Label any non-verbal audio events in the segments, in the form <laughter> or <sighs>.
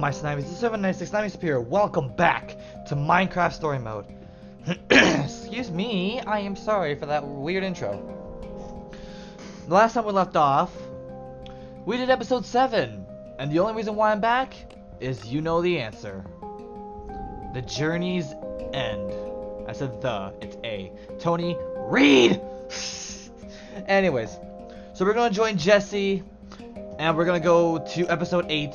my Snivy? This is 796 Snivy Superior. Welcome back to Minecraft Story Mode. <clears throat> Excuse me, I am sorry for that weird intro. The last time we left off, we did episode 7. And the only reason why I'm back is you know the answer. The journey's end. I said the, it's A. Tony, read! <laughs> Anyways, so we're gonna join Jesse, and we're gonna go to episode 8.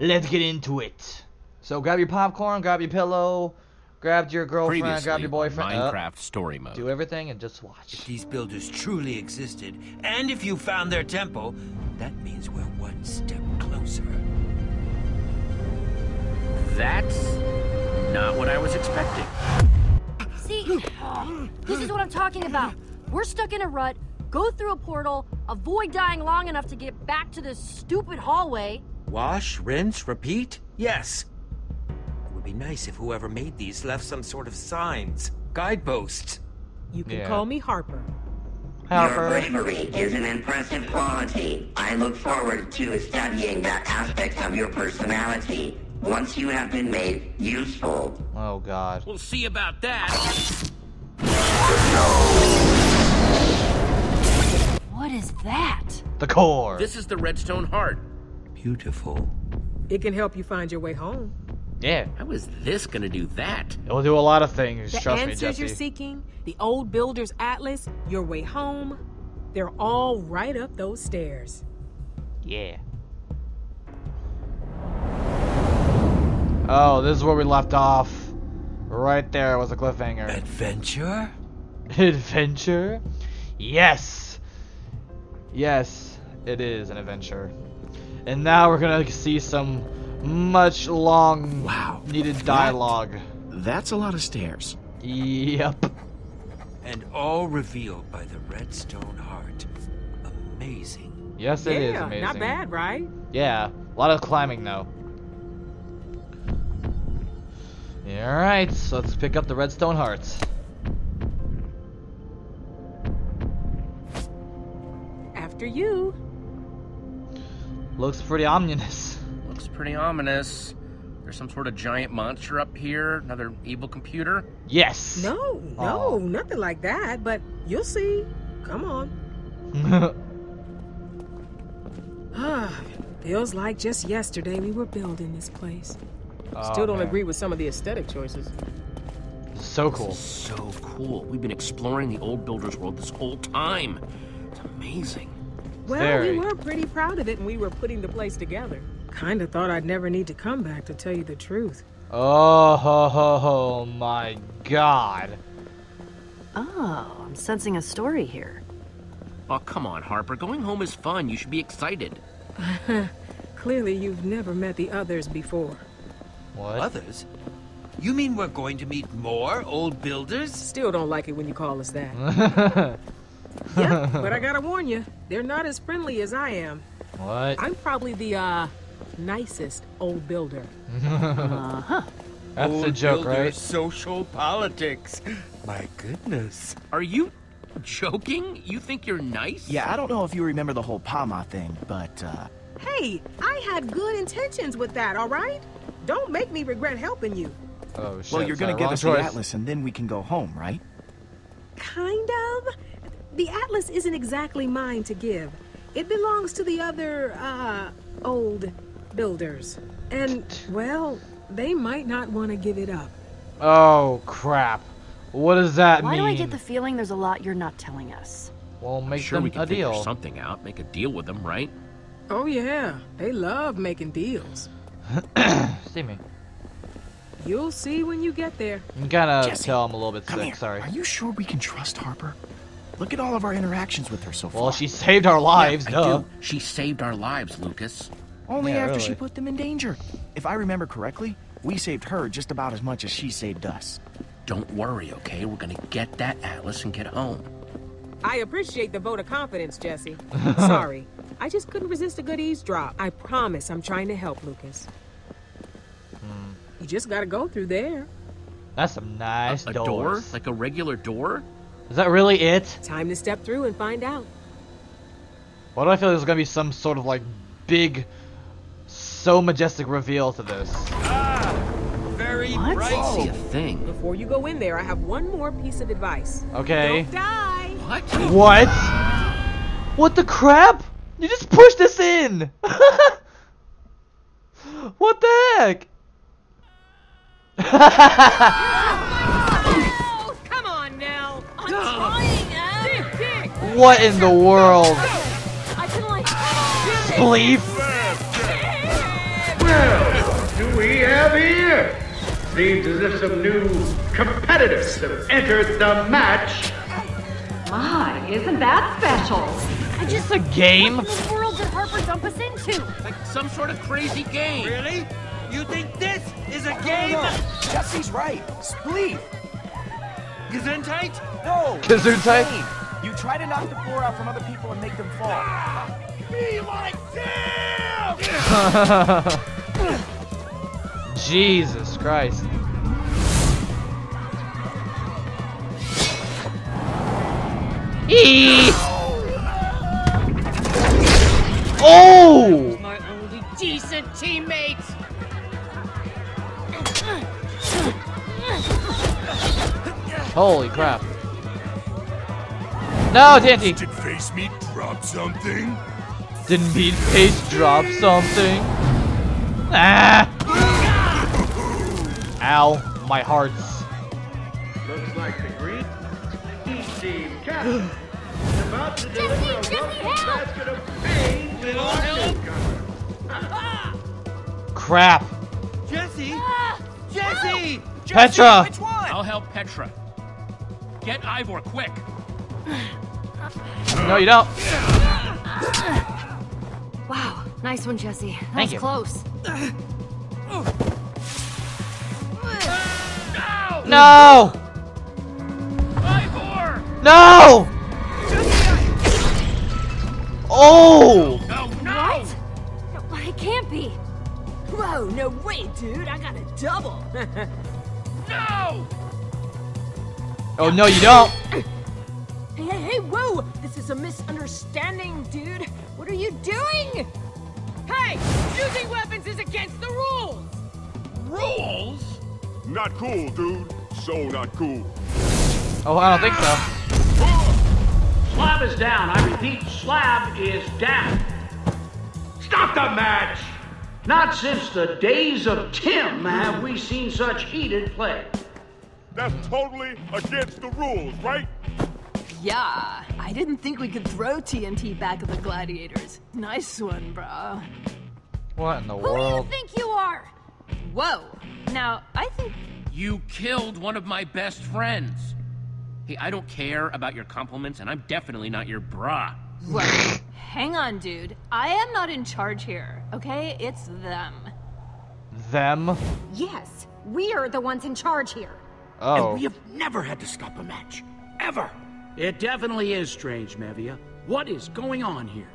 Let's get into it. So grab your popcorn, grab your pillow, grab your girlfriend, Previously grab your boyfriend. uh, Minecraft story mode. do everything and just watch. If these builders truly existed, and if you found their temple, that means we're one step closer. That's not what I was expecting. See, this is what I'm talking about. We're stuck in a rut, go through a portal, avoid dying long enough to get back to this stupid hallway. Wash, rinse, repeat? Yes. It would be nice if whoever made these left some sort of signs, guideposts. You can Yeah. call me Harper. Your bravery is an impressive quality. I look forward to studying that aspect of your personality once you have been made useful. Oh god. We'll see about that. What is that? The core. This is the Redstone Heart. Beautiful. It can help you find your way home. yeah. How is this gonna do that? It'll do a lot of things. The Trust me, answers you're seeking, the old builder's atlas, your way home, they're all right up those stairs. Yeah. Oh, this is where we left off. Right there was a cliffhanger. Adventure? <laughs> Adventure? Yes! Yes, it is an adventure. And now we're gonna see some much long Wow. needed dialogue. That's a lot of stairs. Yep. And all revealed by the Redstone Heart. Amazing. Yes, it is yeah, amazing. not bad, right? Yeah, a lot of climbing though. Alright, so let's pick up the redstone hearts. After you. Looks pretty ominous. Looks pretty ominous. There's some sort of giant monster up here. Another evil computer. Yes! No, no, Aw. nothing like that, but you'll see. Come on. <laughs> Ah, feels like just yesterday we were building this place. Oh, Still don't man. agree with some of the aesthetic choices. So cool. So cool. We've been exploring the old builder's world this whole time. It's amazing. Well, Very. we were pretty proud of it and we were putting the place together. Kinda thought I'd never need to come back to tell you the truth. Oh ho ho ho my god. Oh, I'm sensing a story here. Oh, come on, Harper. Going home is fun. You should be excited. <laughs> Clearly, you've never met the others before. What? Others? You mean we're going to meet more old builders? Still don't like it when you call us that. <laughs> yep, <laughs> but I gotta warn you, they're not as friendly as I am. what? I'm probably the, uh, nicest old builder. <laughs> Uh That's old a joke, builder right? Social politics. My goodness. Are you joking? You think you're nice? Yeah, I don't know if you remember the whole Pama thing, but uh, Hey, I had good intentions with that, all right? Don't make me regret helping you. Oh shit. well, you're gonna sorry, give us choice. the atlas and then we can go home, right? Kind of. The atlas isn't exactly mine to give. It belongs to the other, uh, old builders. And, well, they might not want to give it up. Oh crap. What does that Why mean? Why do I get the feeling there's a lot you're not telling us? Well, make Sure, them we can a figure deal. something out. Make a deal with them, right? Oh, yeah. They love making deals. <clears throat> See me. You'll see when you get there. I'm kind of Jesse, tell I'm a little bit sick. here. Sorry. Are you sure we can trust Harper? Look at all of our interactions with her so far. Well, she saved our lives, I duh. do. She saved our lives, Lucas. Only Yeah, after she put them in danger. If I remember correctly, we saved her just about as much as she saved us. Don't worry, okay? We're gonna get that atlas and get home. I appreciate the vote of confidence, Jesse. <laughs> Sorry. I just couldn't resist a good eavesdrop. I promise I'm trying to help, Lucas. Hmm. You just gotta go through there. That's some nice a doors. door? Like a regular door? Is that really it? Time to step through and find out. Why do I feel like there's gonna be some sort of like big so majestic reveal to this. Ah, very I bright. see a thing. Before you go in there, I have one more piece of advice. Okay. Don't die. What? What? What the crap? You just pushed this in! <laughs> what the heck? <laughs> what in the world? I can. Spleef? What do we have here? Seems as if some new competitors have entered the match. My, isn't that special? I just. A game? What in the world did Harper dump us into? Like some sort of crazy game. Really? You think this is a game? Jesse's right. Spleef. Gesundheit? No. Gesundheit? You try to knock the floor out from other people and make them fall. Be like them! Jesus Christ. Eee! Oh! My only decent teammate. Holy crap. No, TNT! Did Face Meat drop something? Didn't Meat Face drop something? Ah! Ow, my hearts. Looks like the Green Heat Team <gasps> captain is about to deliver a Jesse, welcome help! basket of pain to our newcomer. Crap. Jesse? Ah! Jesse! Petra! Which one? I'll help Petra. Get Ivor quick. <laughs> No, you don't. Wow, nice one, Jesse. That Thank was you. close. No! No! Oh! No, no! What? No, it can't be. Whoa, no way, dude. I got a double. No! <laughs> Oh, no, you don't. Hey, hey, hey, whoa! This is a misunderstanding, dude. What are you doing? Hey, using weapons is against the rules. Rules? Not cool, dude. So not cool. Oh, I don't think so. Slab is down. I repeat, slab is down. Stop the match! Not since the days of Tim have we seen such heated play. That's totally against the rules, right? Yeah, I didn't think we could throw TNT back at the gladiators. Nice one, bro. What in the world? Who do you think you are? Whoa. Now, I think You killed one of my best friends. Hey, I don't care about your compliments, and I'm definitely not your bra. Look, hang on, dude. I am not in charge here, okay? It's them. Them? Yes, we are the ones in charge here. Oh. And we have never had to stop a match. Ever. It definitely is strange, Mevia. What is going on here?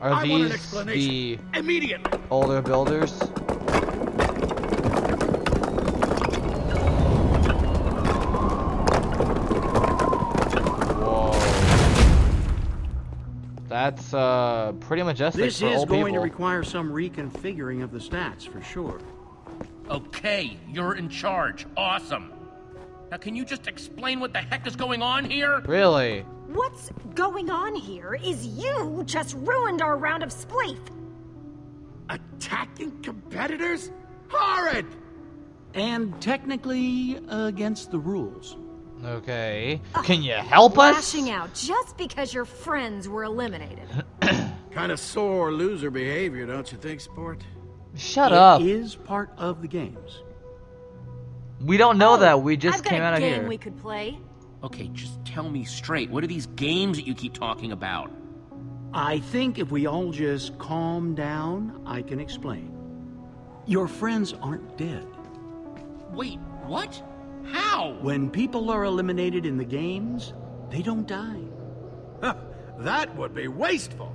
Are I want an these explanation. the Immediately. older builders? That's uh pretty majestic This for is old going people. to require some reconfiguring of the stats for sure. Okay, you're in charge. Awesome. Now, can you just explain what the heck is going on here? really? What's going on here is you just ruined our round of spleef. Attacking competitors? Horrid! And technically against the rules. Okay. Can you help us? Lashing out just because your friends were eliminated. <clears throat> Kind of sore loser behavior, don't you think, sport? Shut up. It is part of the games. We don't know oh, that. We just I've got came a out of game here. we could play. Okay, just tell me straight. What are these games that you keep talking about? I think if we all just calm down, I can explain. Your friends aren't dead. Wait, what? How? When people are eliminated in the games, they don't die. <laughs> that would be wasteful.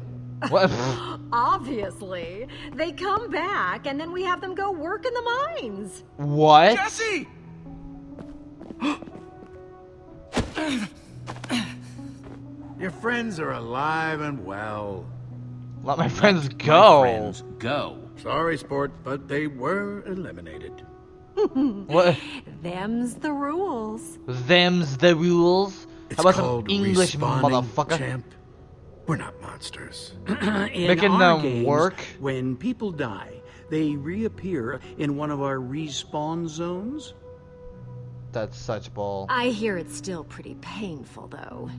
What? <laughs> Obviously. They come back, and then we have them go work in the mines. what? Jesse! <gasps> Your friends are alive and well. Let my friends My go. friends, go. Sorry, sport, but they were eliminated. <laughs> What? Them's the rules. Them's the rules. It's How about some English, motherfucker? champ. We're not monsters. <clears throat> in Making our them games, work? When people die, they reappear in one of our respawn zones. That's such bull. I hear it's still pretty painful, though.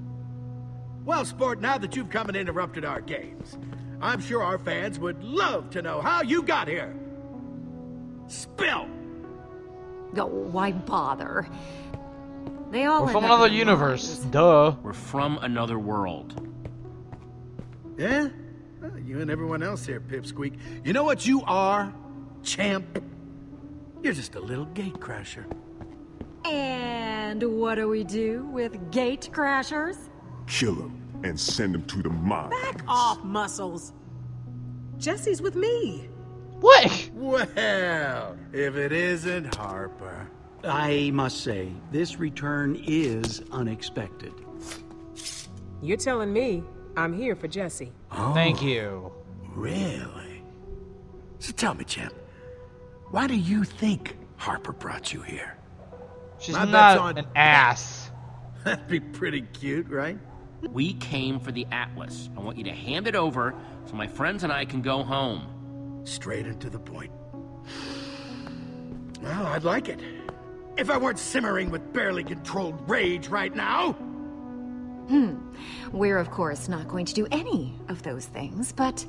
Well, sport, now that you've come and interrupted our games, I'm sure our fans would love to know how you got here. Spill! Oh, why bother? They all We're from another universe. Duh. We're from another world. Yeah? Well, you and everyone else here, Pipsqueak. You know what you are, champ? You're just a little gate crasher. And what do we do with gate crashers? Kill them and send them to the mine. Back off, Muscles. Jesse's with me. What? Well, if it isn't Harper. I must say, this return is unexpected. You're telling me I'm here for Jesse. Oh, Thank you. Really? So tell me, champ, why do you think Harper brought you here? She's My not on- an ass. <laughs> That'd be pretty cute, right? We came for the Atlas. I want you to hand it over so my friends and I can go home. Straight and to the point. Well, I'd like it. If I weren't simmering with barely controlled rage right now. Hmm. We're, of course, not going to do any of those things, but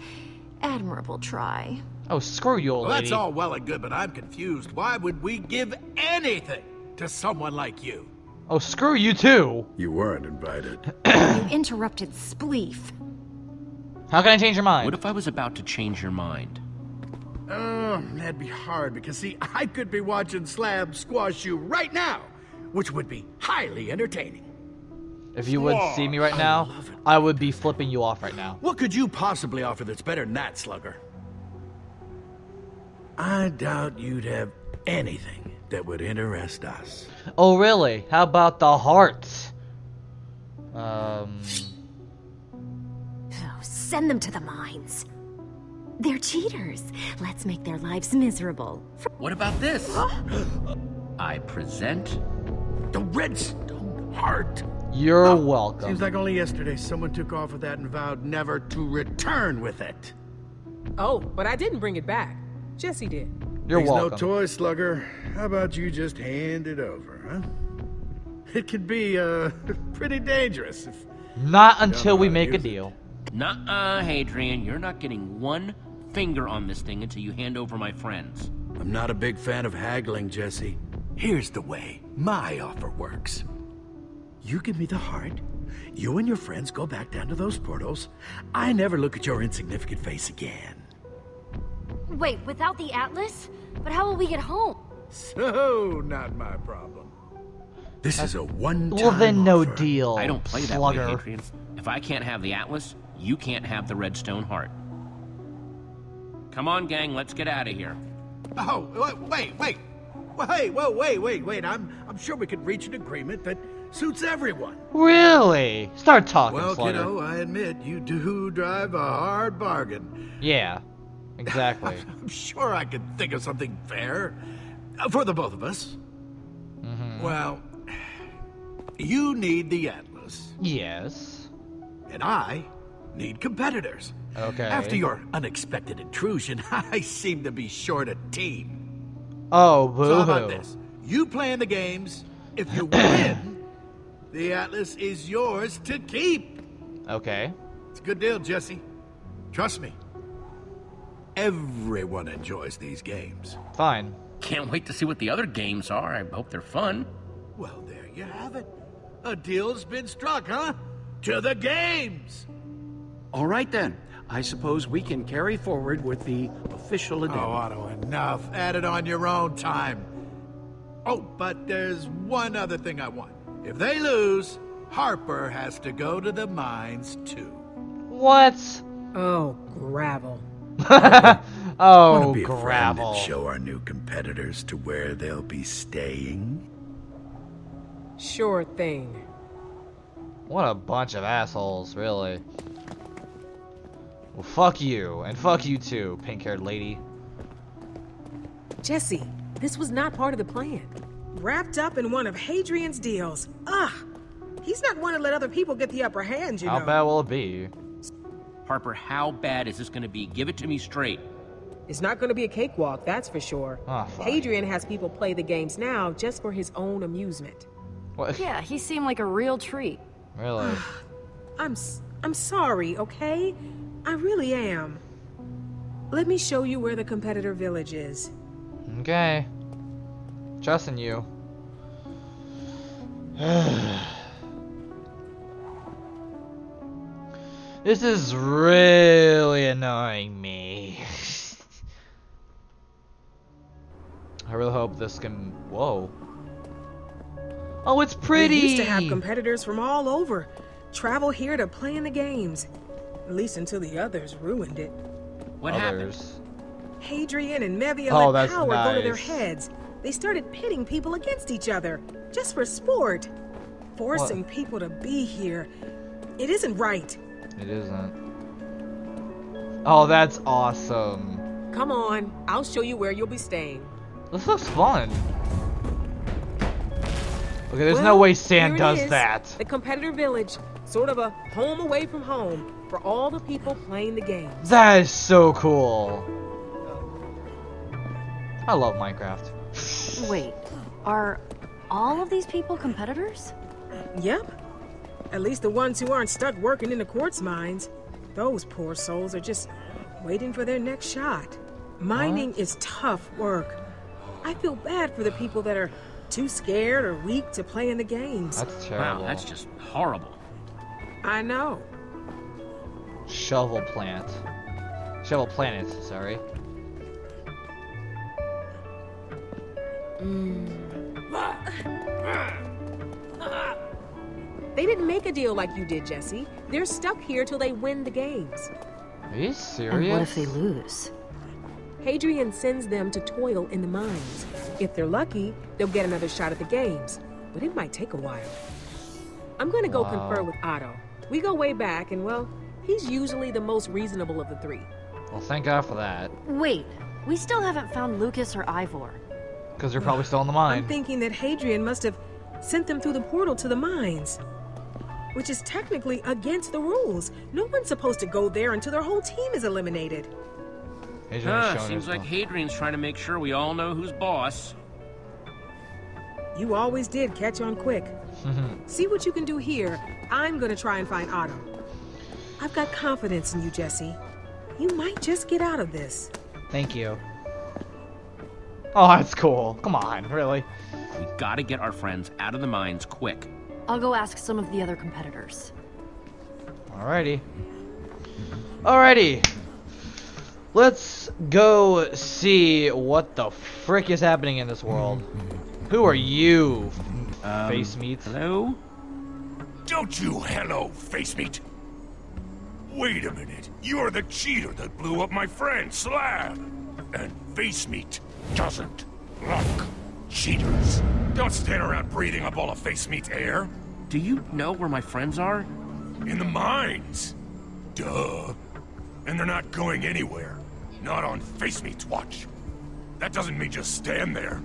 admirable try. Oh, screw you, old Well, lady. that's all well and good, but I'm confused. Why would we give anything to someone like you? Oh, screw you too. You weren't invited. <clears throat> you interrupted Spleef. How can I change your mind? What if I was about to change your mind? Oh, that'd be hard because, see, I could be watching Slab squash you right now, which would be highly entertaining. If you would see me right now, I would be flipping you off right now. What could you possibly offer that's better than that, Slugger? I doubt you'd have anything that would interest us. Oh, really? How about the hearts? Um. Oh, send them to the mines. They're cheaters. Let's make their lives miserable. What about this? <gasps> I present the Redstone Heart. You're welcome. Seems like only yesterday someone took off with that and vowed never to return with it. Oh, but I didn't bring it back. Jesse did. You're He's welcome. no toy, Slugger. How about you just hand it over, huh? It could be, uh, <laughs> pretty dangerous if... Not until we make a use it. deal. Nuh-uh, Hadrian. You're not getting one finger on this thing until you hand over my friends. I'm not a big fan of haggling, Jesse. Here's the way my offer works. You give me the heart. You and your friends go back down to those portals. I never look at your insignificant face again. Wait, without the Atlas? But how will we get home? So, not my problem. This is a one-time Well, then no offer. deal. I don't play that slugger. way, Hadrian. If I can't have the Atlas, you can't have the Redstone Heart. Come on, gang, let's get out of here. Oh, wait, wait, wait. Wait, whoa, wait, wait, wait. I'm, I'm sure we could reach an agreement that suits everyone. Really? Start talking, Well, slugger. kiddo, I admit you do drive a hard bargain. Yeah, exactly. <laughs> I'm sure I could think of something fair uh, for the both of us. Mm-hmm. Well, you need the Atlas, yes. and I need competitors. Okay. After your unexpected intrusion, <laughs> I seem to be short a team. Oh, boo So how about this? You play in the games. If you win, <clears throat> the Atlas is yours to keep. Okay. It's a good deal, Jesse. Trust me. Everyone enjoys these games. Fine. Can't wait to see what the other games are. I hope they're fun. Well, there you have it. A deal's been struck, huh? To the games! All right then. I suppose we can carry forward with the official Oh, addendum. Otto, enough. Add it on your own time. Oh, but there's one other thing I want. If they lose, Harper has to go to the mines too. What? Oh, gravel. <laughs> Oh, Wanna oh, be a friend gravel. and show our new competitors to where they'll be staying? Sure thing. What a bunch of assholes, really. Well, fuck you, and fuck you too, pink-haired lady. Jesse, this was not part of the plan. Wrapped up in one of Hadrian's deals. Ugh. He's not one to let other people get the upper hand, you How know. bad will it be? Harper, how bad is this gonna be? Give it to me straight. It's not going to be a cakewalk, that's for sure. Ah. Hadrian has people play the games now just for his own amusement. What? <laughs> Yeah, he seemed like a real treat. Really? <sighs> I'm s- I'm sorry, okay? I really am. Let me show you where the competitor village is. Okay. Trusting you. <sighs> this is really annoying me. <laughs> I really hope this can. Whoa. Oh, it's pretty. We used to have competitors from all over travel here to play in the games. At least until the others ruined it. What happened? Hadrian and Mevia Oh, let that's power go to their heads. They started pitting people against each other, just for sport. Forcing people to be here. It isn't right. It isn't. Oh, that's awesome. Come on, I'll show you where you'll be staying. This looks fun. Okay, there's no way Sand does is, that. The competitor village, sort of a home away from home for all the people playing the game. That is so cool. I love Minecraft. Wait, are all of these people competitors? Yep. At least the ones who aren't stuck working in the quartz mines. Those poor souls are just waiting for their next shot. Mining is tough work. I feel bad for the people that are too scared or weak to play in the games. That's Wow, terrible. that's just horrible. I know. Shovel plant. Shovel planet, sorry. They didn't make a deal like you did, Jesse. They're stuck here till they win the games. Are you And what if they lose? Hadrian sends them to toil in the mines. If they're lucky, they'll get another shot at the games, but it might take a while. I'm gonna go Wow. confer with Otto. We go way back, and well, he's usually the most reasonable of the three. Well, thank God for that. Wait, we still haven't found Lucas or Ivor. Because they're probably still in the mine. I'm thinking that Hadrian must have sent them through the portal to the mines, which is technically against the rules. No one's supposed to go there until their whole team is eliminated. Hadrian Huh, seems like one. Hadrian's trying to make sure we all know who's boss. You always did catch on quick. <laughs> See what you can do here. I'm gonna try and find Otto. I've got confidence in you, Jesse. You might just get out of this. Thank you. Oh, that's cool. Come on, really? We gotta get our friends out of the mines quick. I'll go ask some of the other competitors. Alrighty. Alrighty. Let's go see what the frick is happening in this world. Who are you, Um, face meat? Hello? Don't you hello, face meat. Wait a minute. You're the cheater that blew up my friend, Slab. And face meat doesn't like cheaters. Don't stand around breathing up all of face meat's air. Do you know where my friends are? In the mines. Duh. And they're not going anywhere. Not on face meat's watch. That doesn't mean just stand there.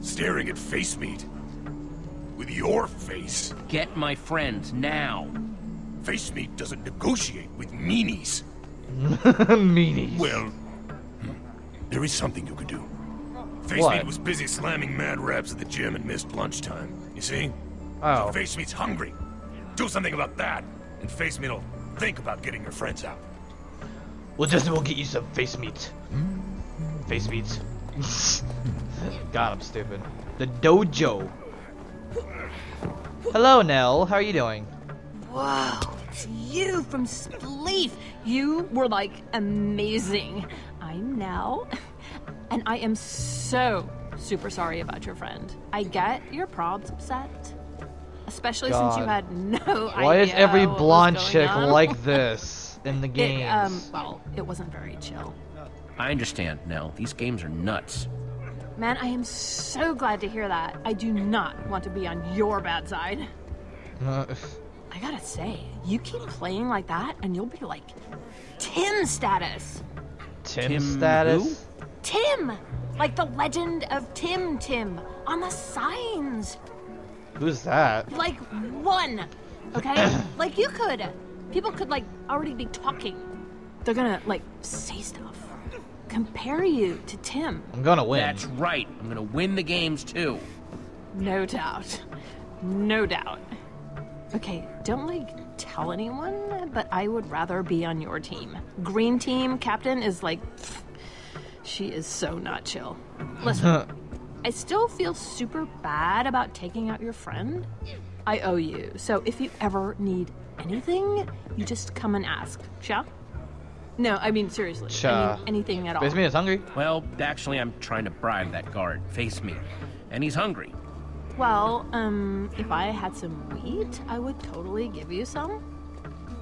Staring at face meat. With your face. Get my friends now. Face meat doesn't negotiate with meanies. <laughs> Meanies. Well, there is something you could do. Face meat was busy slamming mad reps at the gym and missed lunchtime. You see? Oh. So face meat's hungry. Do something about that, and face meat'll think about getting your friends out. Well, Justin will get you some face meat. Face meat. <laughs> God, I'm stupid. The dojo. Hello, Nell. How are you doing? Wow, it's you from Spleef. You were like amazing. I'm now, <laughs> and I am so super sorry about your friend. I get your prob's upset, especially since you had no idea. Why is every blonde chick on. like <laughs> this in the game? um, well, it wasn't very chill. I understand, Nell. These games are nuts. Man, I am so glad to hear that. I do not want to be on your bad side. Uh, <laughs> I gotta say, you keep playing like that, and you'll be like Tim status. Tim, Tim status? Tim! Like the legend of Tim Tim on the signs. Who's that? Like one. Okay? <coughs> like you could. People could like already be talking. They're gonna like say stuff. Compare you to Tim. I'm gonna win. That's right. I'm gonna win the games too. No doubt. No doubt. Okay, don't like tell anyone, but I would rather be on your team. Green team captain is like pfft, she is so not chill. Listen, <laughs> I still feel super bad about taking out your friend. I owe you. So if you ever need anything, you just come and ask. Sha? No, I mean seriously. I mean anything at all. Face me is hungry. Well, actually, I'm trying to bribe that guard. Face me. And he's hungry. Well, um, if I had some wheat, I would totally give you some.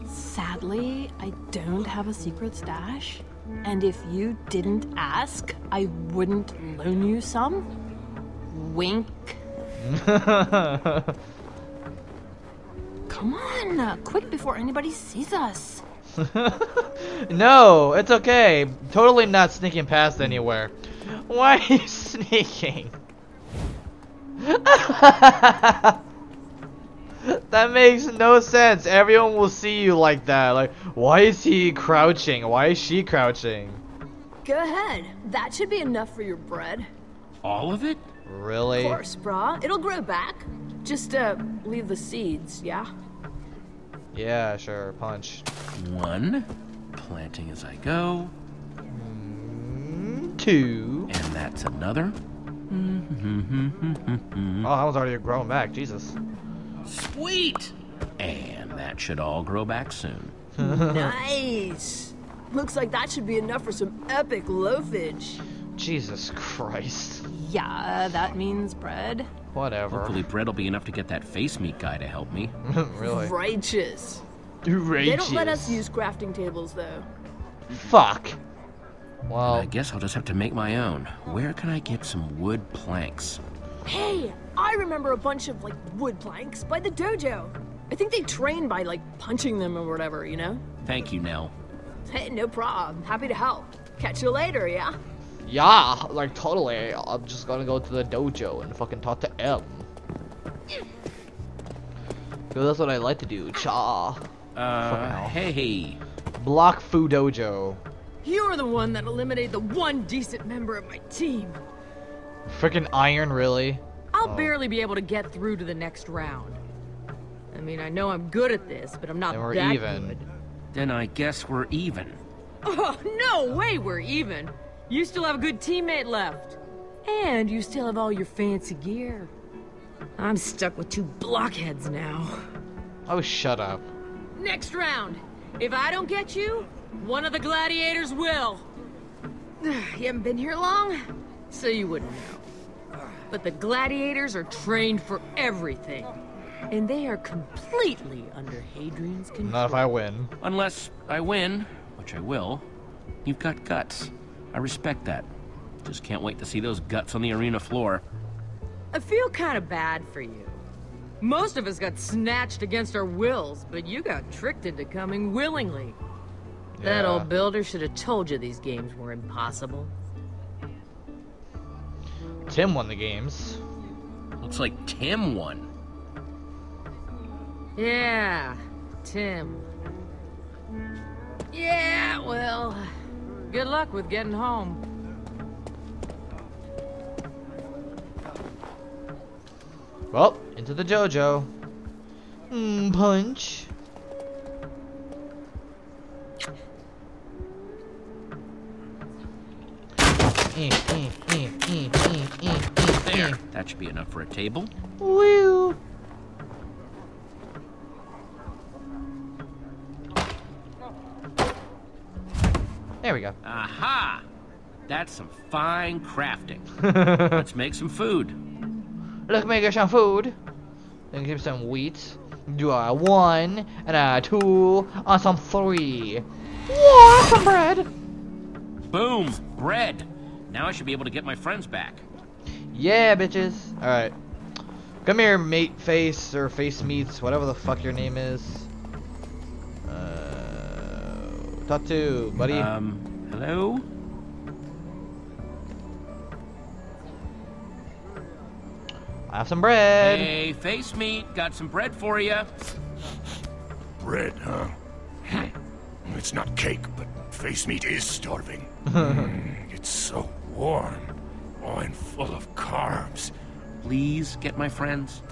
Sadly, I don't have a secret stash. And if you didn't ask, I wouldn't loan you some. Wink. <laughs> Come on, uh, quick before anybody sees us. <laughs> no, it's okay. Totally not sneaking past anywhere. Why are you <laughs> sneaking? <laughs> that makes no sense. Everyone will see you like that. Like, why is he crouching? Why is she crouching? Go ahead. That should be enough for your bread. All of it? Really? Of course, brah. It'll grow back. Just, uh, leave the seeds, yeah? Yeah, sure. Punch. One. Planting as I go. Two. And that's another. Mm-hmm. Oh, that was already growing back. Jesus. Sweet! And that should all grow back soon. <laughs> nice. Looks like that should be enough for some epic loafage. Jesus Christ. Yeah, that means bread. Whatever. Hopefully bread will be enough to get that face meat guy to help me. <laughs> really? Righteous. Righteous. They don't let us use crafting tables, though. Fuck. Well, I guess I'll just have to make my own. Where can I get some wood planks? Hey, I remember a bunch of, like, wood planks by the dojo. I think they train by, like, punching them or whatever, you know? Thank you, Nell. Hey, no problem. Happy to help. Catch you later, yeah? Yeah, like totally. I'm just gonna go to the dojo and fucking talk to M. Cause that's what I like to do. Cha. Uh, hey. Block Fu Dojo. You're the one that eliminated the one decent member of my team. Freaking iron, really? I'll Oh. barely be able to get through to the next round. I mean, I know I'm good at this, but I'm not And we're that even. good. Then I guess we're even. Oh, no way we're even. You still have a good teammate left. And you still have all your fancy gear. I'm stuck with two blockheads now. Oh, shut up. Next round. If I don't get you, one of the gladiators will. You haven't been here long, so you wouldn't know. But the gladiators are trained for everything. And they are completely under Hadrian's control. Not if I win. Unless I win, which I will. You've got guts. I respect that. Just can't wait to see those guts on the arena floor. I feel kind of bad for you. Most of us got snatched against our wills, but you got tricked into coming willingly. That Yeah. old builder should have told you these games were impossible. Tim won the games. Looks like Tim won. Yeah, Tim. Yeah, well, good luck with getting home. Well, into the Jojo. Mm, punch. Eh, eh, eh, eh, eh, eh, eh, There. That should be enough for a table. Woo. There we go. Aha! That's some fine crafting. <laughs> Let's make some food. Let's make some food. Then give some wheat. Do a one and a two and some three. Whoa, some bread. Boom! Bread! Now I should be able to get my friends back. Yeah, bitches. All right. Come here, mate face or face meats, whatever the fuck your name is. Uh, Tattoo, buddy. Um, hello? I have some bread. Hey, face meat, got some bread for you. Bread, huh? It's not cake, but face meat is starving. <laughs> Mm, it's so warm. Oh, and full of carbs. Please get my friends.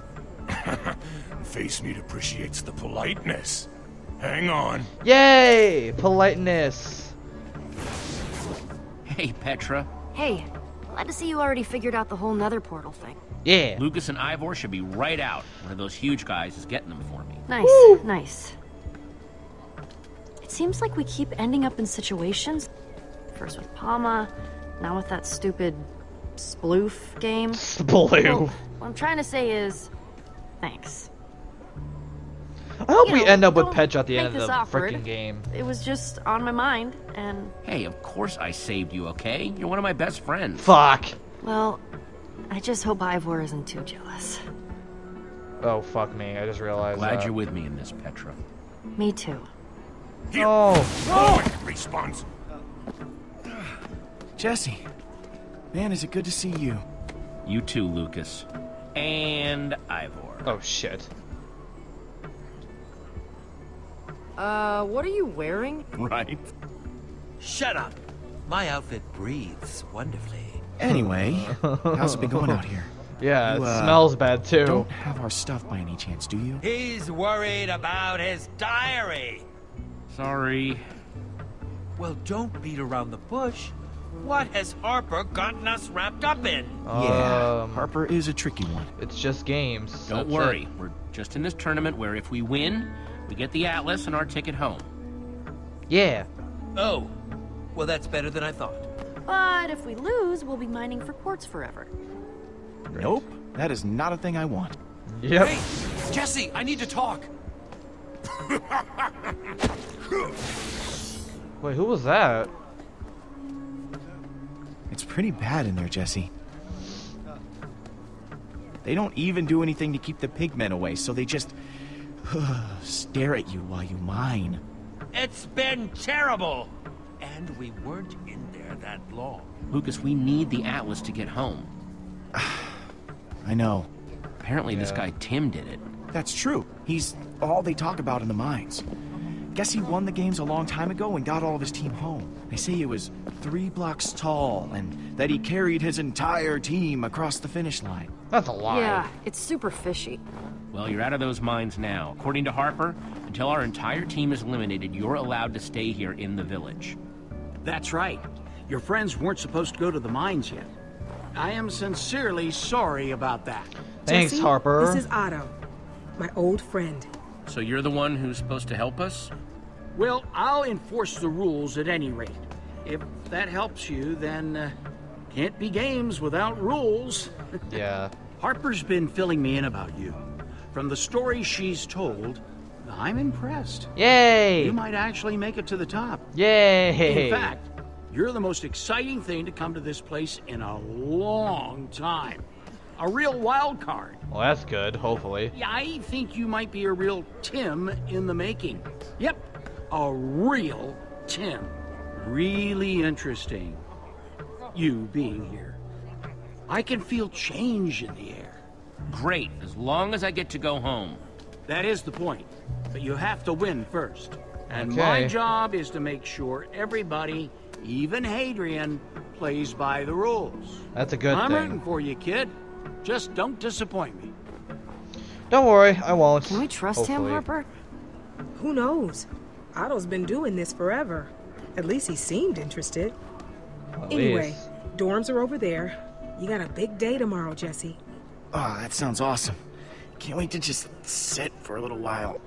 <laughs> face meat appreciates the politeness. Hang on. Yay! Politeness. Hey, Petra. Hey, glad to see you already figured out the whole nether portal thing. Yeah. Lucas and Ivor should be right out. One of those huge guys is getting them for me. Nice, nice. It seems like we keep ending up in situations. First with PAMA, now with that stupid sploof game. Sploof. Well, what I'm trying to say is, thanks. I hope You we know, end up with don't Petra at the end of this the freaking game. It was just on my mind, and Hey, of course I saved you, okay? You're one of my best friends. Fuck. well, I just hope Ivor isn't too jealous. Oh fuck me! I just realized. Glad that. you're with me in this, Petra. Me too. Oh. Oh, it respawns. Jesse, man, is it good to see you? You too, Lucas. And Ivor. Oh shit. Uh, what are you wearing? <laughs> Right. Shut up. My outfit breathes wonderfully. Anyway, how's it been going out here? <laughs> Yeah, You, it uh, smells bad too. Don't have our stuff by any chance, do you? He's worried about his diary. Sorry. Well, don't beat around the bush. What has Harper gotten us wrapped up in? Yeah, Um, Harper is a tricky one. It's just games. Don't That's worry. it. We're just in this tournament where if we win, we get the Atlas and our ticket home. Yeah. Oh, well, that's better than I thought. But if we lose, we'll be mining for quartz forever. Nope, that is not a thing I want. Yep. Hey, Jesse, I need to talk. Wait, who was that? It's pretty bad in there, Jesse. They don't even do anything to keep the pigmen away, so they just <sighs> stare at you while you mine. It's been terrible. And we weren't in there that long. Lucas, we need the Atlas to get home. <sighs> I know. Apparently, this guy Tim did it. That's true. He's all they talk about in the mines. Guess he won the games a long time ago and got all of his team home. They say he was three blocks tall and that he carried his entire team across the finish line. That's a lie. Yeah, it's super fishy. Well, you're out of those mines now. According to Harper, until our entire team is eliminated, you're allowed to stay here in the village. That's right. Your friends weren't supposed to go to the mines yet. I am sincerely sorry about that. Thanks, Jesse, Harper. This is Otto, my old friend. So you're the one who's supposed to help us? Well, I'll enforce the rules at any rate. If that helps you, then uh, can't be games without rules. <laughs> Yeah. Harper's been filling me in about you. From the story she's told, I'm impressed. Yay! You might actually make it to the top. Yay! In fact, you're the most exciting thing to come to this place in a long time. A real wild card. Well, that's good. Hopefully. Yeah, I think you might be a real Tim in the making. Yep, a real Tim. Really interesting. You being here. I can feel change in the air. Great, as long as I get to go home. That is the point. But you have to win first. And my job is to make sure everybody, even Hadrian, plays by the rules. That's a good I'm thing. rooting for you, kid. Just don't disappoint me. Don't worry, I won't. Can we trust him, Harper? Who knows? Otto's been doing this forever. At least he seemed interested. At Anyway, least. dorms are over there. You got a big day tomorrow, Jesse. Ah, that sounds awesome. Can't wait to just sit for a little while.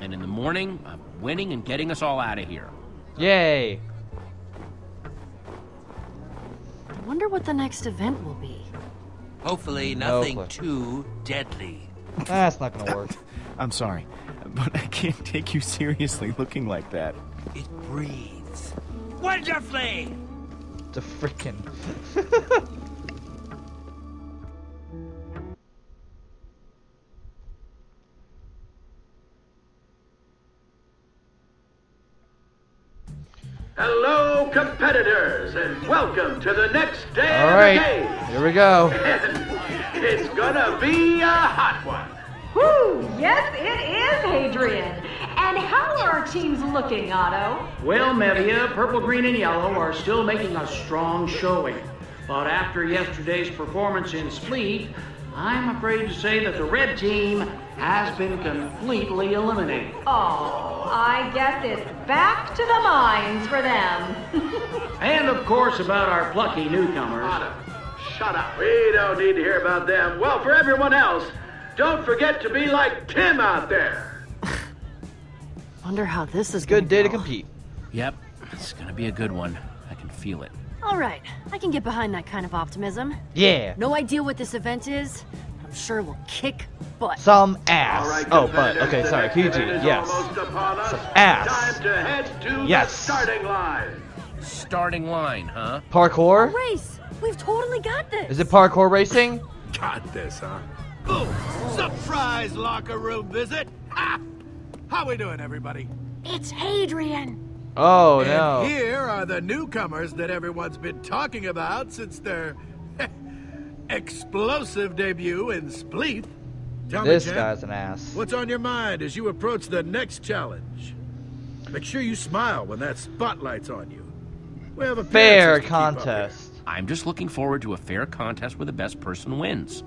And in the morning, I'm winning and getting us all out of here. Yay! I wonder what the next event will be. Hopefully, nothing clue. too deadly. That's not gonna work. <laughs> I'm sorry, <laughs> but I can't take you seriously looking like that. It breathes. Wonderfully! The freaking. <laughs> Hello, competitors, and welcome to the next day All of right, the game. here we go. <laughs> It's gonna be a hot one. Whew, yes, it is, Hadrian. And how are our teams looking, Otto? Well, Mevia, purple, green, and yellow are still making a strong showing. But after yesterday's performance in Spleef, I'm afraid to say that the red team has been completely eliminated. Oh, I guess it's back to the mines for them. <laughs> And of course, about our plucky newcomers. Otto, Shut up. We don't need to hear about them. Well, for everyone else, don't forget to be like Tim out there. <sighs> Wonder how this is Good day to compete. Yep, it's gonna be a good one. I can feel it. All right, I can get behind that kind of optimism. Yeah. No idea what this event is. I'm sure we'll kick butt. Some ass. All right, oh, but competitors, okay, sorry, next PG. Yes. upon us. Some ass. Time to head to Yes. the starting line. Starting line, huh? Parkour? Race! We've totally got this! Is it parkour racing? Got this, huh? Surprise locker room visit. Ha! How we doing, everybody? It's Hadrian. Oh and no. here are the newcomers that everyone's been talking about since their <laughs> explosive debut in Spleef. Tell This me, champ, guy's an ass. what's on your mind as you approach the next challenge? Make sure you smile when that spotlight's on you. We have a Fair contest. I'm just looking forward to a fair contest where the best person wins.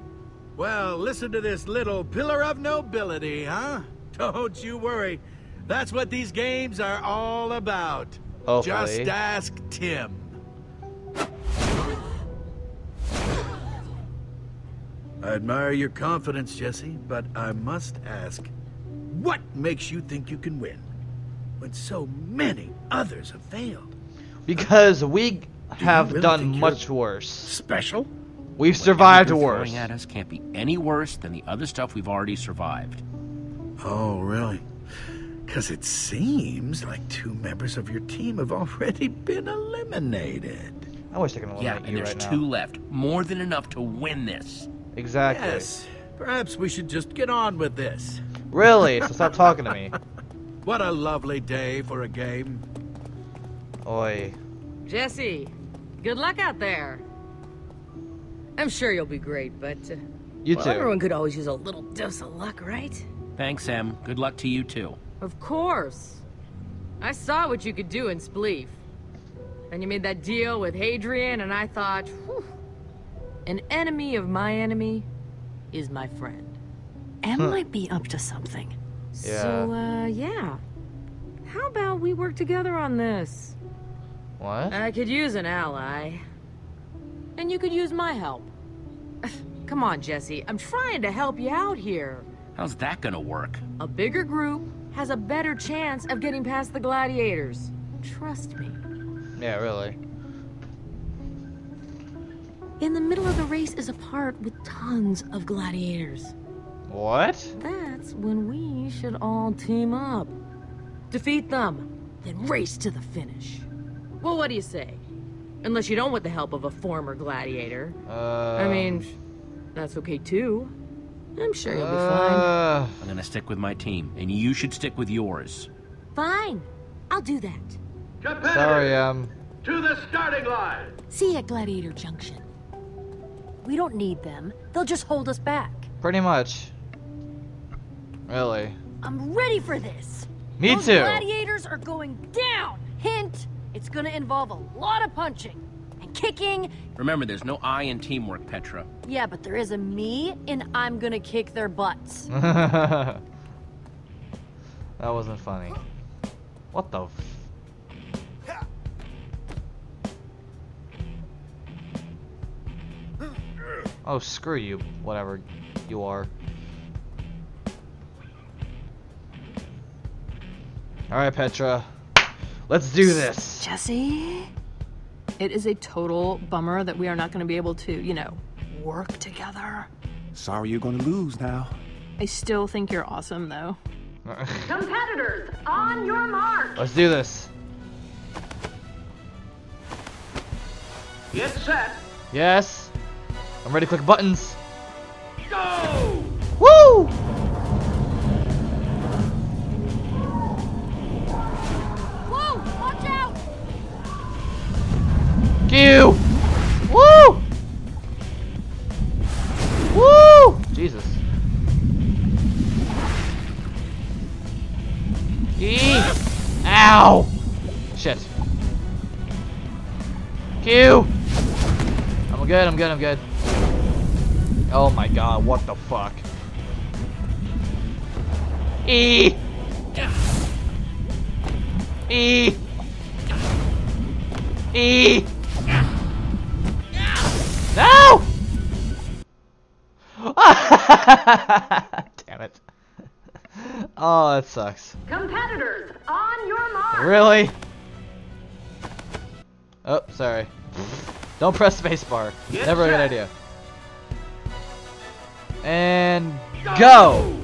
Well, listen to this little pillar of nobility, huh? <laughs> Don't you worry. That's what these games are all about. Hopefully. Just ask Tim. I admire your confidence, Jesse, but I must ask, what makes you think you can win when so many others have failed? Because we have really done much worse. Special? We've survived Whatever you're worse. throwing at us can't be any worse than the other stuff we've already survived. Oh, really? Because it seems like two members of your team have already been eliminated. I wish I could Yeah, eliminate and you there's right two now. left. More than enough to win this. Exactly. Yes. Perhaps we should just get on with this. Really? So stop talking to me. <laughs> What a lovely day for a game. Oi. Jesse, good luck out there. I'm sure you'll be great, but uh, You well, too. everyone could always use a little dose of luck, right? Thanks, Em. Good luck to you too. Of course. I saw what you could do in Spleef. And you made that deal with Hadrian, and I thought, whew, an enemy of my enemy is my friend. Em Huh. might be up to something. Yeah. So, uh, yeah. How about we work together on this? What? I could use an ally. And you could use my help. <sighs> Come on, Jesse. I'm trying to help you out here. How's that gonna work? A bigger group has a better chance of getting past the gladiators. Trust me. Yeah, really. In the middle of the race is a part with tons of gladiators. What? That's when we should all team up. Defeat them, then race to the finish. Well, what do you say? Unless you don't want the help of a former gladiator. Uh. I mean, that's okay too. I'm sure you'll be fine. Uh, I'm gonna stick with my team, and you should stick with yours. Fine. I'll do that. sorry, um. To the starting line. See you at Gladiator Junction. We don't need them. They'll just hold us back. Pretty much. Really. I'm ready for this. Me Those too. gladiators are going down. Hint, it's gonna involve a lot of punching and kicking. Remember, there's no I in teamwork, Petra. Yeah, but there is a me, and I'm gonna kick their butts. <laughs> that wasn't funny. What the? F- oh, screw you, whatever you are. Alright, Petra. Let's do this. Jesse? It is a total bummer that we are not going to be able to, you know, work together. Sorry you're gonna lose now. I still think you're awesome, though. <laughs> Competitors, on your mark. Let's do this. Get set. Yes. I'm ready to click buttons. Go! Woo! Ew! Woo! Woo! Jesus. E! Ow! Shit. Q! I'm good, I'm good, I'm good. Oh my god, what the fuck? E! E! E! <laughs> Damn it. Oh, that sucks. Competitors, on your mark. Really? Oh, sorry. Don't press spacebar. Get Never a good idea. And go!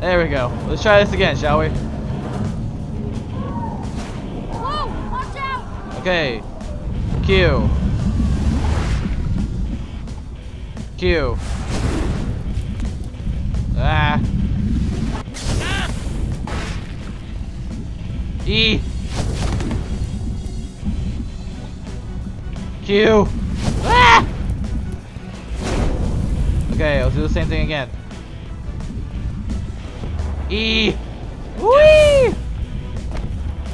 There we go. Let's try this again, shall we? Whoa! Watch out! Okay. Q. Q. Ah. E. Q. Ah! Okay, let's do the same thing again. E. Whee!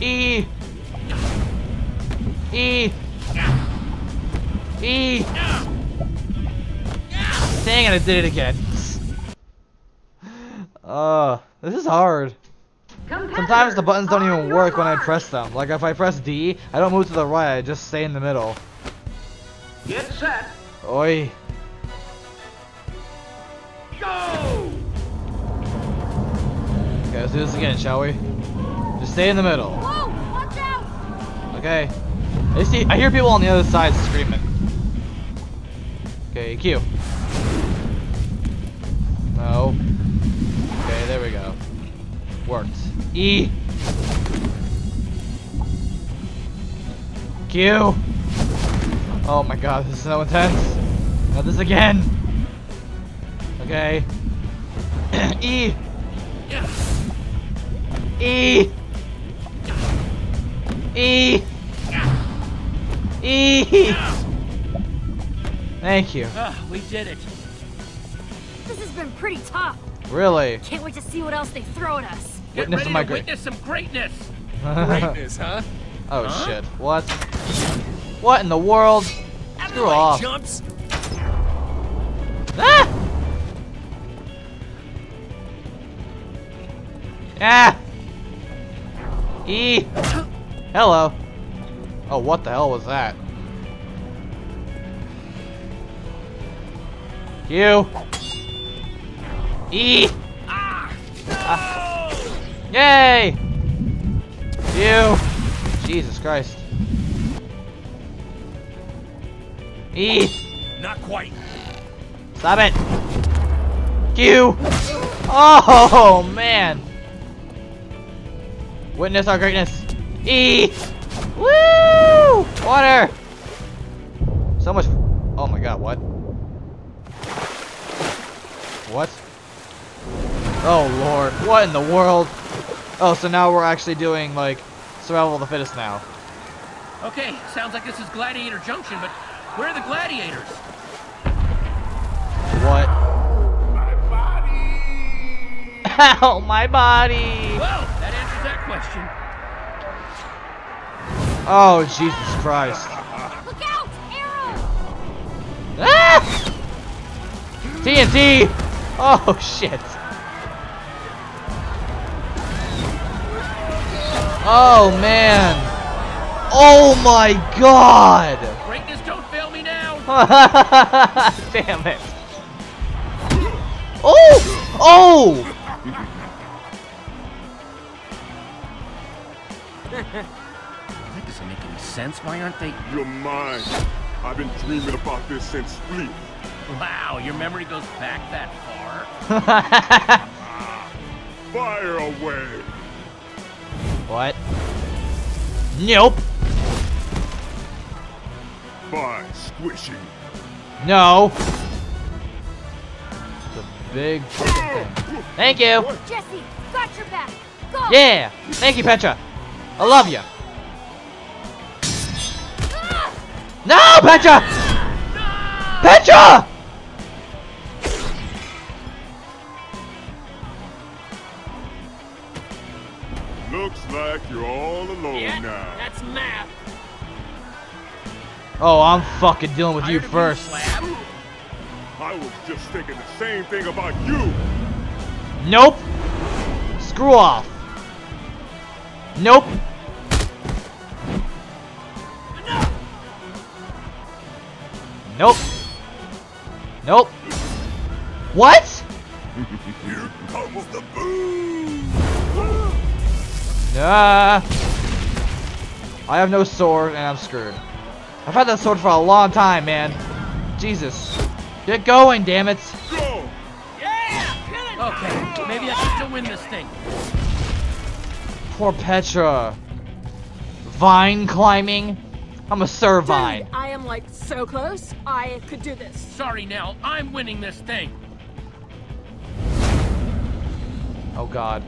E. E. E. Dang it, I did it again. Uh, this is hard. Sometimes the buttons don't even work when I press them. Like if I press D, I don't move to the right, I just stay in the middle. Get set. Oi. Go! Okay, let's do this again, shall we? Just stay in the middle. Whoa! Watch out! Okay. I see. I hear people on the other side screaming. Okay, Q. No. Worked. E. Q. Oh my god, this is so intense. Not this again. Okay. <clears throat> e. E. E. E. Thank you. Ah, we did it. This has been pretty tough. Really? Can't wait to see what else they throw at us. Get Witness ready of my to great- witness some greatness. <laughs> Greatness, huh? Oh Huh? shit. What? What in the world? Screw off. Jumps. Ah! Ah! E. Hello. Oh, what the hell was that? Q. E. Ah. Yay! You! Jesus Christ. E. Not quite. Stop it! You! Oh, man! Witness our greatness! E! Woo! Water! So much... Oh my god, what? What? Oh lord, what in the world? Oh, so now we're actually doing, like, survival of the fittest now. Okay, sounds like this is Gladiator Junction, but where are the gladiators? What? Ow, <laughs> my body! Well, that answers that question. Oh, Jesus Christ. Look out! Arrow! Ah! TNT! Oh, shit. Oh, man. Oh, my God. Greatness, don't fail me now. <laughs> Damn it. Oh! Oh! That doesn't make any sense. Why aren't they? You're mine. I've been dreaming about this since sleep. Wow, your memory goes back that far. <laughs> Fire away. What? Nope. By squishy. No. It's a big freaking thing. Thank you. Jesse, got your back. Go! Yeah. Thank you, Petra. I love you. Ah! No, Petra! Petra! Like you're all alone Yeah, now. that's math. Oh, I'm fucking dealing with you first. I was just thinking the same thing about you. Nope. Screw off. Nope. Nope. Nope. What? <laughs> Here comes the boo. Nah. I have no sword and I'm screwed. I've had that sword for a long time, man. Jesus. Get going, damn it. Okay, maybe I can still win this thing. Poor Petra. Vine climbing? I'm a Servine. Dude, I am like so close. I could do this. Sorry, Nell. I'm winning this thing. Oh god.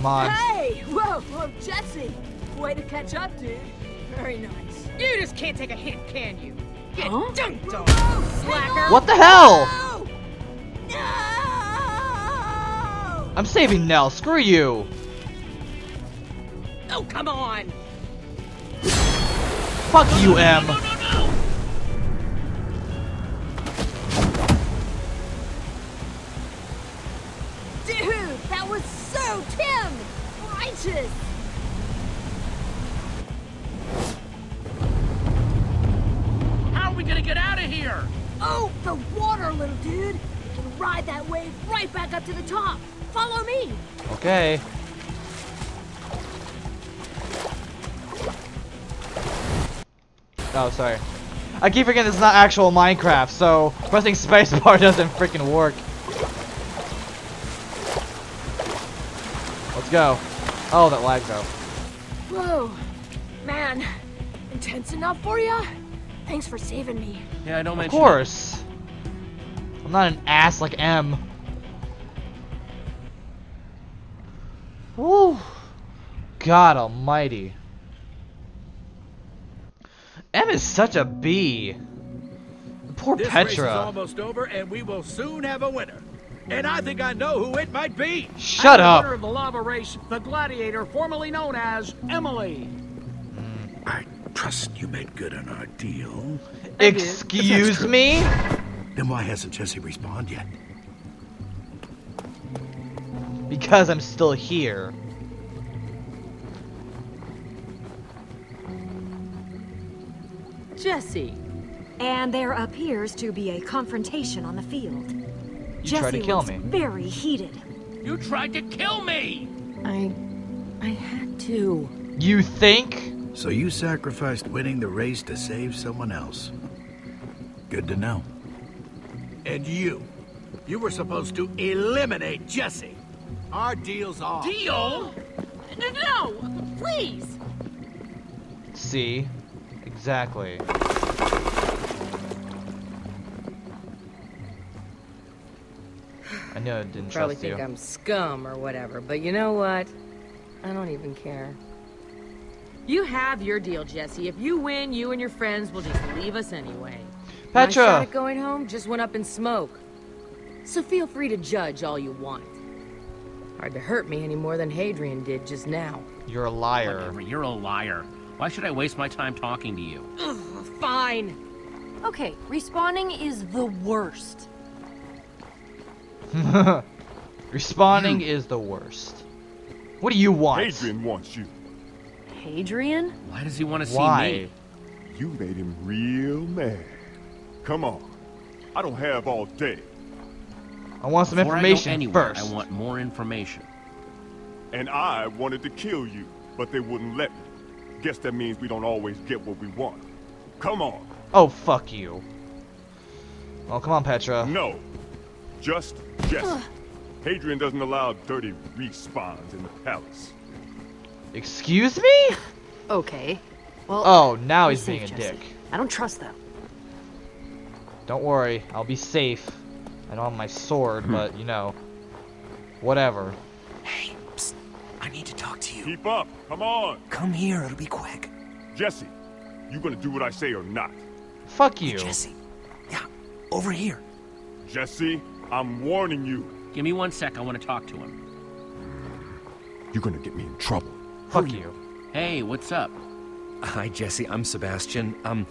Come on. Hey! Whoa, whoa, Jesse! Way to catch up, dude. Very nice. You just can't take a hint, can you? Get Huh? dunked on, slacker. What the hell? I'm saving Nell. Screw you. Oh, come on. Fuck you, Em. Righteous! How are we gonna get out of here? Oh, the water, little dude! You can ride that wave right back up to the top. Follow me! Okay. Oh, sorry. I keep forgetting this is not actual Minecraft, so pressing spacebar <laughs> doesn't freaking work. Let's go. Oh, that lag though. Whoa. Man, intense enough for ya? Thanks for saving me. Yeah, I don't Of mention it. course. I'm not an ass like Em. Woo. God almighty. Em is such a bee. Poor This race is Petra. almost over, and we will soon have a winner. And I think I know who it might be. Shut the up. winner of the lava race, the gladiator formerly known as Emily. Hmm, I trust you made good on our deal. Excuse me? Then why hasn't Jesse respawned yet? Because I'm still here. Jesse. And there appears to be a confrontation on the field. You Jesse tried to kill looks me. very heated. You tried to kill me! I... I had to. You think? So you sacrificed winning the race to save someone else. Good to know. And you. You were supposed to eliminate Jesse. Our deal's off. Deal? No, no, please! See? Exactly. I know I didn't Probably trust think. I'm scum or whatever, but you know what? I don't even care. You have your deal, Jesse. If you win, you and your friends will just leave us anyway. My Petra! shot at going home just went up in smoke. So feel free to judge all you want. Hard to hurt me any more than Hadrian did just now. You're a liar. Whatever, you're a liar. Why should I waste my time talking to you? Ugh, fine. Okay, respawning is the worst. <laughs> Respawning is the worst. What do you want? Adrian wants you. Hadrian? Why does he want to see Why? me? You made him real mad. Come on. I don't have all day. I want some Before information I go anywhere, first. I want more information. And I wanted to kill you, but they wouldn't let me. Guess that means we don't always get what we want. Come on. Oh, fuck you. Oh, come on, Petra. No. Just Jesse. Hadrian doesn't allow dirty respawns in the palace. Excuse me? Okay. Well, Oh, now he's being a Jesse. dick. I don't trust them. Don't worry, I'll be safe. I don't have my sword, Hmm. but you know, whatever. Hey, psst. I need to talk to you. Keep up. Come on. Come here, it'll be quick. Jesse, you gonna do what I say or not? Fuck you. Jesse. Yeah, over here. Jesse, I'm warning you. Give me one sec. I want to talk to him. You're gonna get me in trouble. Fuck you. Hey, what's up? Hi, Jesse. I'm Sebastian. Um,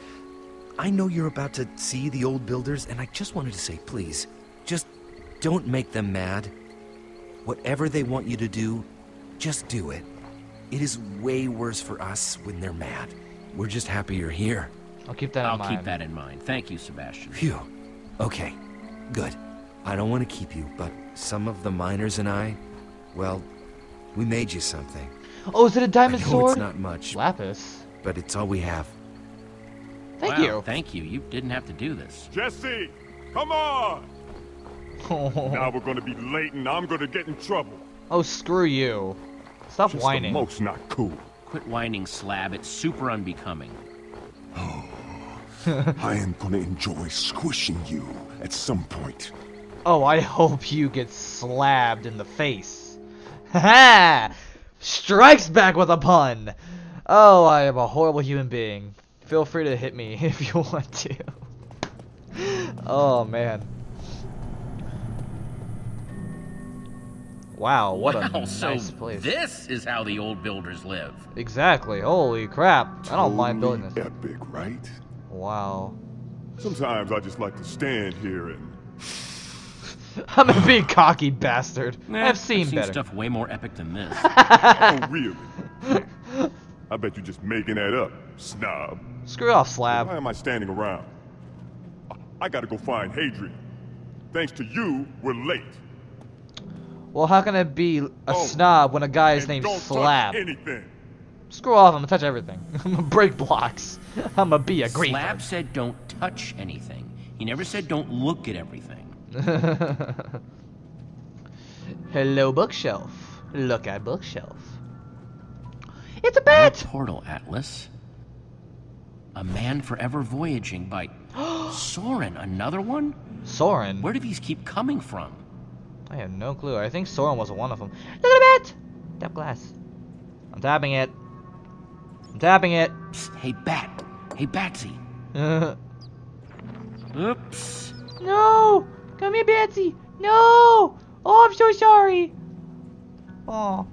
I know you're about to see the old builders, and I just wanted to say, please, just don't make them mad. Whatever they want you to do, just do it. It is way worse for us when they're mad. We're just happy you're here. I'll keep that I'll in mind. keep that in mind. Thank you, Sebastian. Phew. Okay, good. I don't want to keep you, but some of the miners and I, well, we made you something. Oh, is it a diamond I know sword? It's not much, Lapis. but it's all we have. Thank Wow, you. Thank you. You didn't have to do this. Jesse, come on! <laughs> now we're gonna be late and I'm gonna get in trouble. oh, screw you. Stop Just whining. the most not cool. Quit whining, Slab. It's super unbecoming. Oh, <laughs> I am gonna enjoy squishing you at some point. Oh, I hope you get slabbed in the face. Ha <laughs> Strikes back with a pun. Oh, I am a horrible human being. Feel free to hit me <laughs> if you want to. oh man. Wow, what a Wow, so nice place. this is how the old builders live. Exactly. Holy crap. I don't mind building this. Epic, right? Wow. Sometimes I just like to stand here and <laughs> I'm a big cocky bastard. Nah, I've seen better. stuff way more epic than this. <laughs> oh really? <laughs> I bet you're just making that up, snob. Screw off, Slab. Why am I standing around? I gotta go find Hadrian. Thanks to you, we're late. Well, how can it be a Oh, snob when a guy is named don't touch Slab? anything. Screw off, I'm gonna touch everything. I'm gonna break blocks. I'm gonna be a griefer. Slab said don't touch anything. He never said don't look at everything. <laughs> Hello, bookshelf. Look at bookshelf. It's a bat! A Portal Atlas. A Man Forever Voyaging by <gasps> Soren. Another one? Soren? Where do these keep coming from? I have no clue. I think Soren was one of them. Look at the bat! Tap glass. I'm tapping it. I'm tapping it. Psst, hey, Bat. Hey, Batsy. <laughs> Oops. no! Come here, Betsy! No! Oh, I'm so sorry! Oh,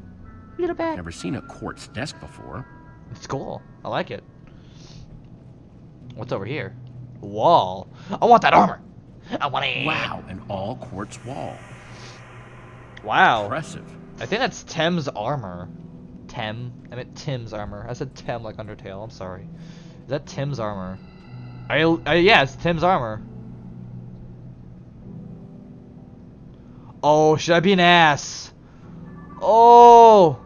little bat. Never seen a quartz desk before. It's cool. I like it. What's over here? Wall. I want that armor. I want it. Wow, an all quartz wall. Wow. Impressive. I think that's Tem's armor. Tem. I meant Tim's armor. I said Tem like Undertale. I'm sorry. Is that Tim's armor? I, I yeah, it's Tim's armor. Oh, should I be an ass? Oh.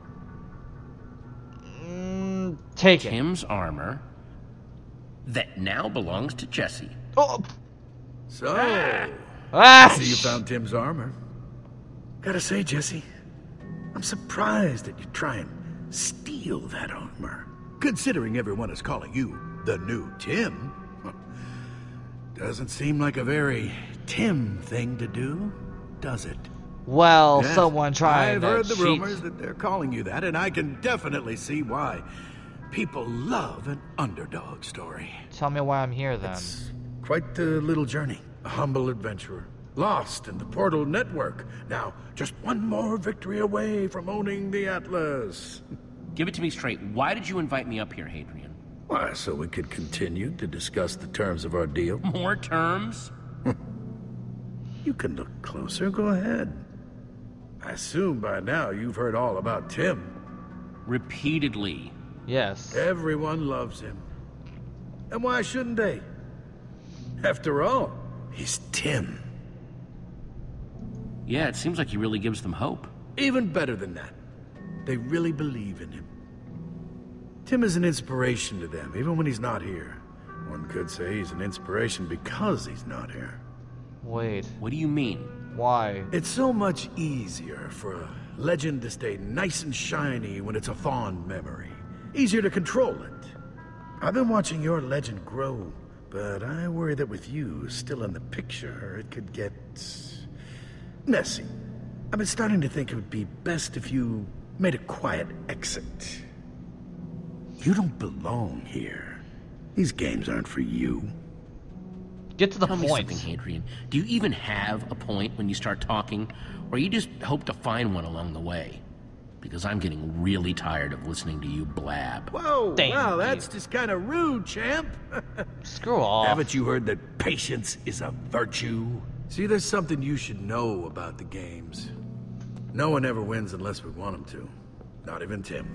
Mm, take it. Tim's armor that now belongs to Jesse. Oh. So, Ah, I see you found Tim's armor. Gotta say, Jesse, I'm surprised that you try and steal that armor. Considering everyone is calling you the new Tim. Doesn't seem like a very Tim thing to do, does it? Well, Yes, someone trying I've to heard the cheat. rumors that they're calling you that, and I can definitely see why. People love an underdog story. Tell me why I'm here then. It's Quite the little journey. A humble adventurer. Lost in the Portal Network. Now, just one more victory away from owning the Atlas. <laughs> Give it to me straight. Why did you invite me up here, Hadrian? Why, so we could continue to discuss the terms of our deal. More terms? You can look closer, go ahead. I assume by now you've heard all about Tim. Repeatedly. Yes. Everyone loves him. And why shouldn't they? After all, he's Tim. Yeah, it seems like he really gives them hope. Even better than that, they really believe in him. Tim is an inspiration to them, even when he's not here. One could say he's an inspiration because he's not here. Wait. What do you mean? Why? It's so much easier for a legend to stay nice and shiny when it's a fond memory. Easier to control it. I've been watching your legend grow, but I worry that with you still in the picture, it could get messy. I've been starting to think it would be best if you made a quiet exit. You don't belong here. These games aren't for you. Get to the Tell me point. something, Hadrian. Do you even have a point when you start talking, or you just hope to find one along the way? Because I'm getting really tired of listening to you blab. Whoa, Thank wow, you. that's just kind of rude, champ. <laughs> Screw off. Haven't you heard that patience is a virtue? See, there's something you should know about the games. No one ever wins unless we want them to. Not even Tim.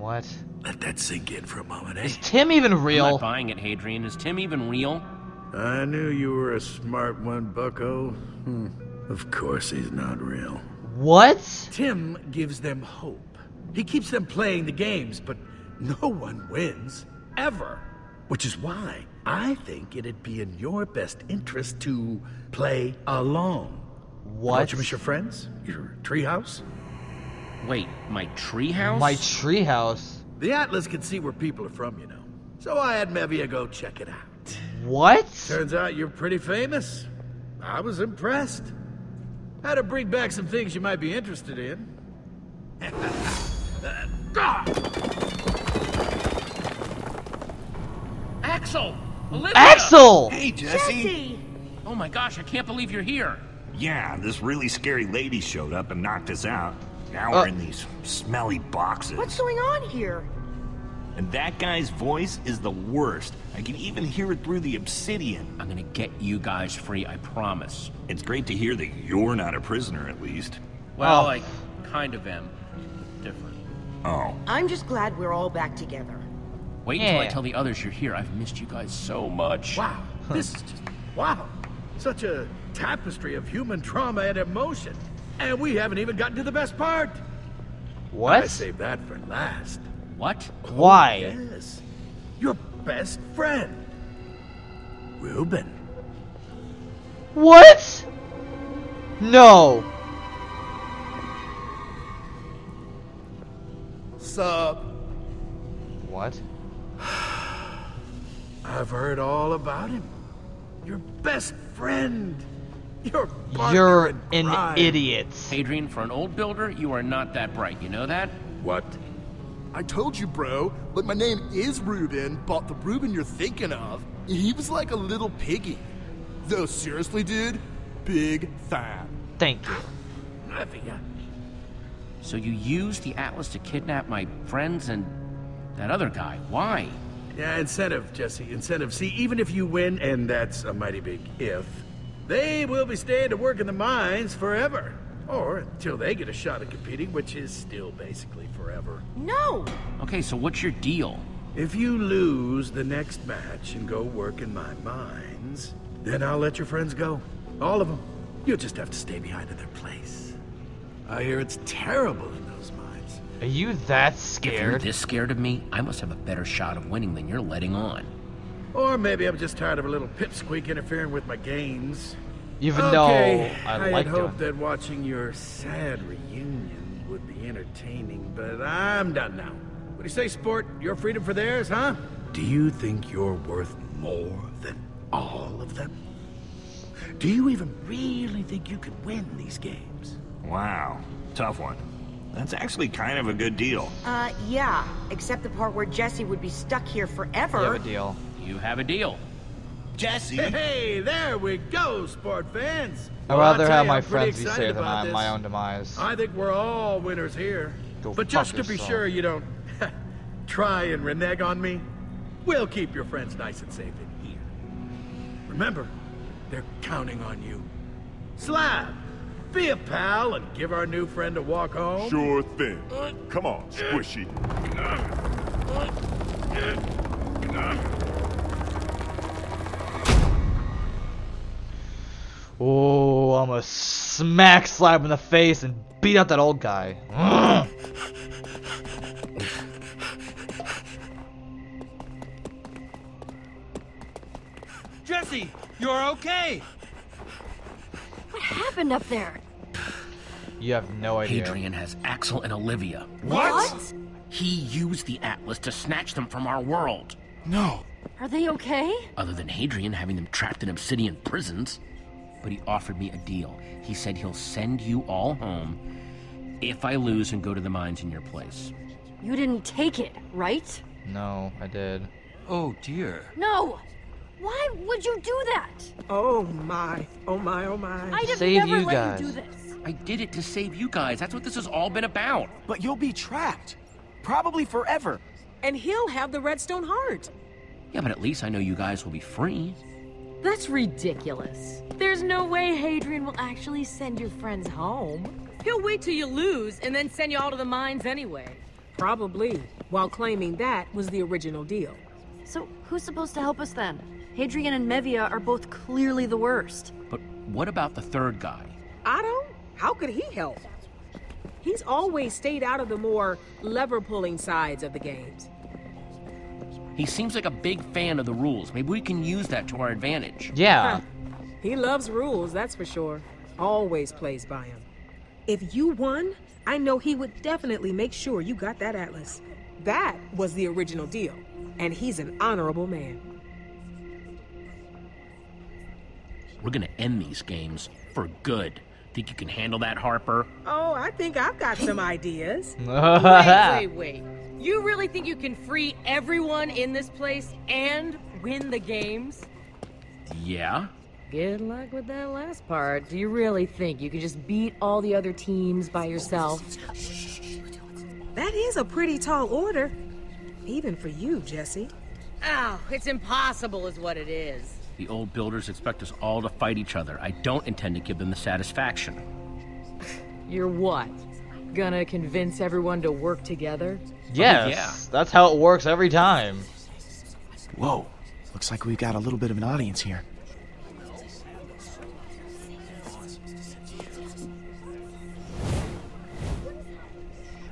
What? Let that sink in for a moment, eh? Is Tim even I'm real? not buying it, Hadrian. Is Tim even real? I knew you were a smart one, bucko. Hmm. Of course he's not real. What? Tim gives them hope. He keeps them playing the games, but no one wins. Ever. Which is why I think it'd be in your best interest to play along. What? Don't you miss your friends? Your treehouse? Wait, my treehouse? My treehouse. The Atlas can see where people are from, you know. So I had Mevia go check it out. What? Turns out you're pretty famous. I was impressed. Had to bring back some things you might be interested in. <laughs> Axel! Olivia! Axel! Hey, Jesse. Oh my gosh, I can't believe you're here. Yeah, this really scary lady showed up and knocked us out. Now Uh. we're in these smelly boxes. What's going on here? And that guy's voice is the worst. I can even hear it through the obsidian. I'm gonna get you guys free, I promise. It's great to hear that you're not a prisoner, at least. Well, Oh. I kind of am. Different. Oh. I'm just glad we're all back together. Wait until I tell the others you're here. I've missed you guys so much. Wow, this is just wow. Such a tapestry of human trauma and emotion. And we haven't even gotten to the best part. What? I saved that for last. What? Oh, Why? Yes. Your best friend. Reuben. What? No. Sup? What? <sighs> I've heard all about him. Your best friend. Your partner You're an crime. idiot. Adrian, for an old builder, you are not that bright. You know that? What? I told you, bro. Look, my name is Ruben, but the Ruben you're thinking of, he was like a little piggy. Though, seriously, dude, big fan. Thank you. Mevia. So you used the Atlas to kidnap my friends and that other guy. Why? Yeah, incentive, Jesse. Incentive. See, even if you win, and that's a mighty big if, they will be staying to work in the mines forever. Or until they get a shot at competing, which is still basically forever. No! Okay, so what's your deal? If you lose the next match and go work in my mines, then I'll let your friends go. All of them. You'll just have to stay behind in their place. I hear it's terrible in those mines. Are you that scared? If you're this scared of me, I must have a better shot of winning than you're letting on. Or maybe I'm just tired of a little pipsqueak interfering with my games. Even okay, though I had like hoped that watching your sad reunion would be entertaining, but I'm done now. What do you say, sport? Your freedom for theirs, huh? Do you think you're worth more than all of them? Do you even really think you could win these games? Wow. Tough one. That's actually kind of a good deal. Uh, yeah, except the part where Jesse would be stuck here forever. You have a deal. You have a deal. Jesse! Hey, there we go, sport fans. I'd Well, I'll rather have you, my friends be excited safe than about I, my own demise. I think we're all winners here. Go but just fuck to be yourself. sure you don't <laughs> try and renege on me, we'll keep your friends nice and safe in here. Remember, they're counting on you. Slab, be a pal and give our new friend a walk home. Sure thing. Come on, Squishy. <laughs> Oh, I'm gonna smack Slab in the face and beat out that old guy. Ugh. Jesse, you're okay. What happened up there? You have no idea. Hadrian has Axel and Olivia. What? He used the Atlas to snatch them from our world. No. Are they okay? Other than Hadrian having them trapped in obsidian prisons. But he offered me a deal. He said he'll send you all home if I lose and go to the mines in your place. You didn't take it, right? No, I did. Oh dear. No! Why would you do that? Oh my, oh my, oh my. I'd have Save never you let guys. you do this. I did it to save you guys. That's what this has all been about. But you'll be trapped. Probably forever. And he'll have the redstone heart. Yeah, but at least I know you guys will be free. That's ridiculous. There's no way Hadrian will actually send your friends home. He'll wait till you lose and then send you all to the mines anyway. Probably, while claiming that was the original deal. So who's supposed to help us then? Hadrian and Mevia are both clearly the worst. But what about the third guy? Otto? How could he help? He's always stayed out of the more lever-pulling sides of the games. He seems like a big fan of the rules. Maybe we can use that to our advantage. Yeah. He loves rules, that's for sure. Always plays by them. If you won, I know he would definitely make sure you got that atlas. That was the original deal, and he's an honorable man. We're gonna end these games for good. Think you can handle that, Harper? Oh, I think I've got some <laughs> ideas. <laughs> wait, wait, wait. You really think you can free everyone in this place and win the games? Yeah. Good luck with that last part. Do you really think you can just beat all the other teams by yourself? That is a pretty tall order. Even for you, Jesse. Oh, it's impossible is what it is. The old builders expect us all to fight each other. I don't intend to give them the satisfaction. You're what? Gonna convince everyone to work together? Yes. That's how it works every time. Whoa. Looks like we've got a little bit of an audience here.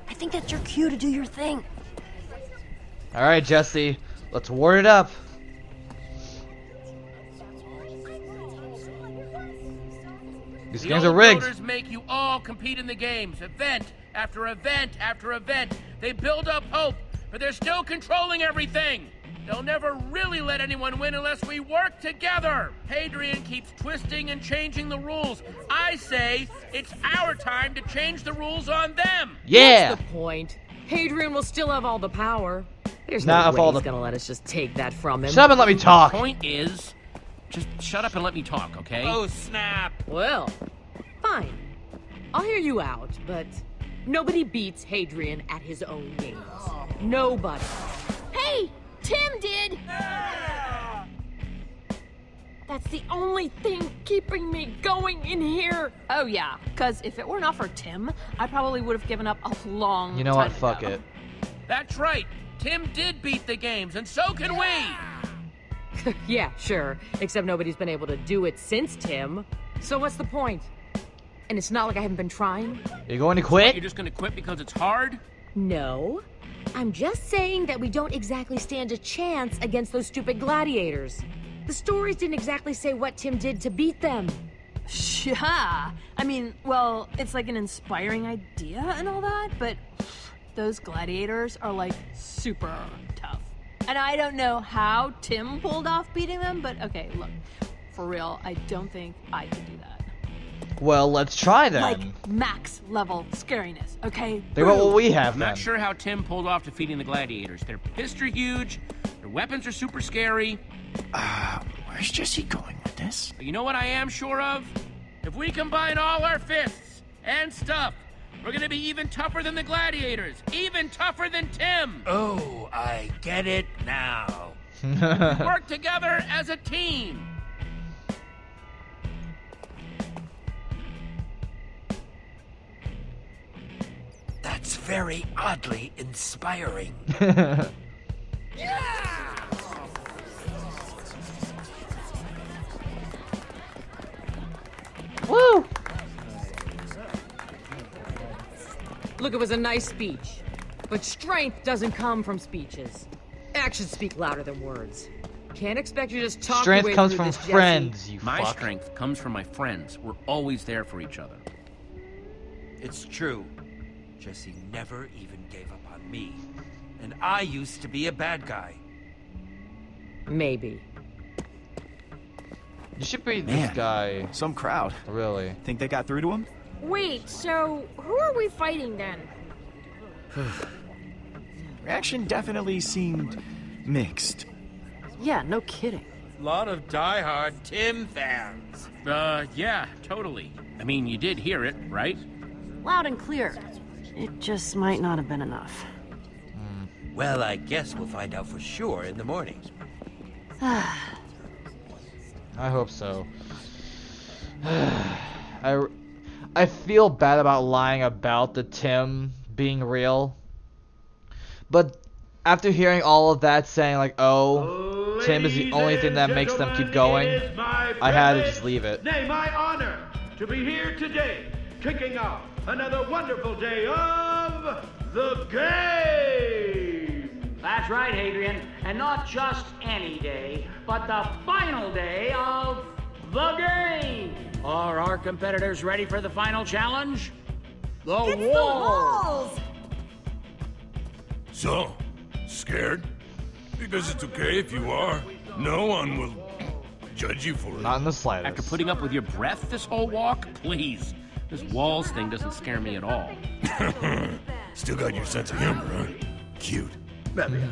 I think that's your cue to do your thing. All right, Jesse. Let's ward it up. These The games are rigged. builders make you all compete in the games, event after event after event. They build up hope, but they're still controlling everything. They'll never really let anyone win unless we work together. Hadrian keeps twisting and changing the rules. I say it's our time to change the rules on them. Yeah. What's the point? Hadrian will still have all the power. There's Not no if way all he's the- gonna let us just take that from him. Shut up and let me talk. The Point is, just shut up and let me talk, okay? Oh, snap. Well, fine. I'll hear you out, but nobody beats Hadrian at his own games. Nobody. Hey, Tim did. That's the only thing keeping me going in here. Oh yeah, because if it were not for Tim, I probably would have given up a long time. You know time what? Fuck ago. it. That's right. Tim did beat the games, and so can we. <laughs> yeah, sure. Except nobody's been able to do it since Tim. So what's the point? And it's not like I haven't been trying. You going to What, quit? you're just gonna quit because it's hard? No. I'm just saying that we don't exactly stand a chance against those stupid gladiators. The stories didn't exactly say what Tim did to beat them. Yeah. I mean, well, it's like an inspiring idea and all that, but those gladiators are like super tough. And I don't know how Tim pulled off beating them, but okay, look. For real, I don't think I could do that. Well, let's try then. Like max level scariness, okay? They about what we have I'm then. not sure how Tim pulled off defeating the gladiators. Their fists are huge, their weapons are super scary. Uh, where's Jesse going with this? But you know what I am sure of? If we combine all our fists and stuff, we're gonna be even tougher than the gladiators, even tougher than Tim. Oh, I get it now. <laughs> Work together as a team. That's very oddly inspiring. yeah! <laughs> Woo! Look, it was a nice speech. But strength doesn't come from speeches. Actions speak louder than words. Can't expect you to just talk your Strength way comes through from this, Jesse. friends, you My fuck. strength comes from my friends. We're always there for each other. It's true. Jesse never even gave up on me. And I used to be a bad guy. Maybe. You should be Man. this guy. Some crowd. Really? Think they got through to him? Wait, so who are we fighting then? <sighs> Reaction definitely seemed mixed. Yeah, no kidding. Lot of die-hard Tim fans. Uh, yeah, totally. I mean, you did hear it, right? Loud and clear. It just might not have been enough. Well, I guess we'll find out for sure in the morning. <sighs> I hope so. <sighs> I, I feel bad about lying about the Tim being real. But after hearing all of that saying like, oh, Tim is the only thing that makes them keep going, I had to just leave it. Nay, my honor to be here today, kicking off another wonderful day of the game. That's right, Hadrian. And not just any day, but the final day of the game. Are our competitors ready for the final challenge? The It's the walls. So, scared? Because it's okay if you are. No one will judge you for it. Not in the slightest. After putting up with your breath this whole walk, please. This walls thing doesn't scare me at all. <laughs> Still got your sense of humor, huh? Cute. Mevia,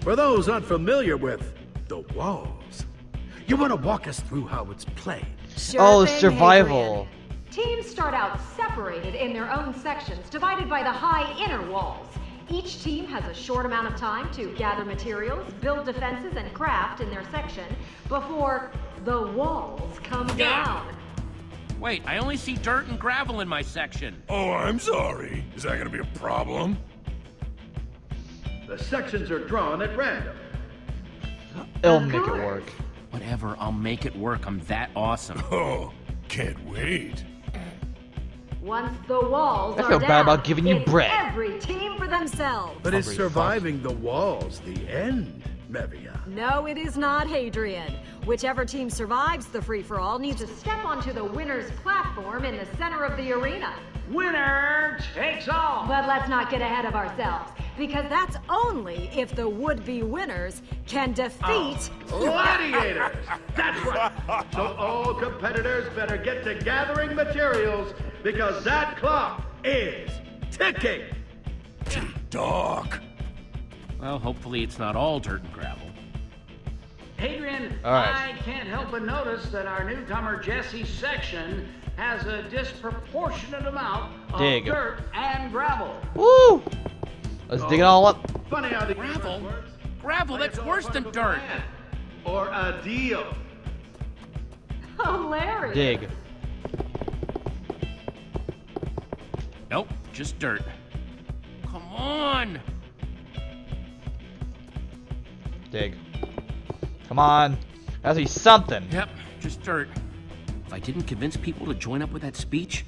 for those unfamiliar with the walls, you want to walk us through how it's played? Sure oh, thing, survival. Hadrian. Teams start out separated in their own sections, divided by the high inner walls. Each team has a short amount of time to gather materials, build defenses, and craft in their section before the walls come down. Wait, I only see dirt and gravel in my section. Oh, I'm sorry. Is that gonna be a problem? The sections are drawn at random. Uh, It'll make it work. Whatever, I'll make it work. I'm that awesome. <laughs> Oh, can't wait. Once the walls I are feel down, bad about giving you bread. Every team for themselves. But is surviving the walls the end, Mevia? No, it is not, Hadrian. Whichever team survives the free-for-all needs to step onto the winner's platform in the center of the arena. Winner takes all. But let's not get ahead of ourselves, because that's only if the would-be winners can defeat... Oh. Gladiators! That's right. So all competitors better get to gathering materials because that clock is ticking. Doc. Well, hopefully it's not all dirt and gravel. Hadrian, All right. I can't help but notice that our newcomer Jesse's section has a disproportionate amount of Dig. dirt and gravel. Woo! Let's dig it all up. Funny how the Gravel? Gravel, that's worse than dirt. Or a deal. Hilarious. Dig. Nope, just dirt. Come on! Dig. Come on. That's be something. Yep, just dirt. If I didn't convince people to join up with that speech,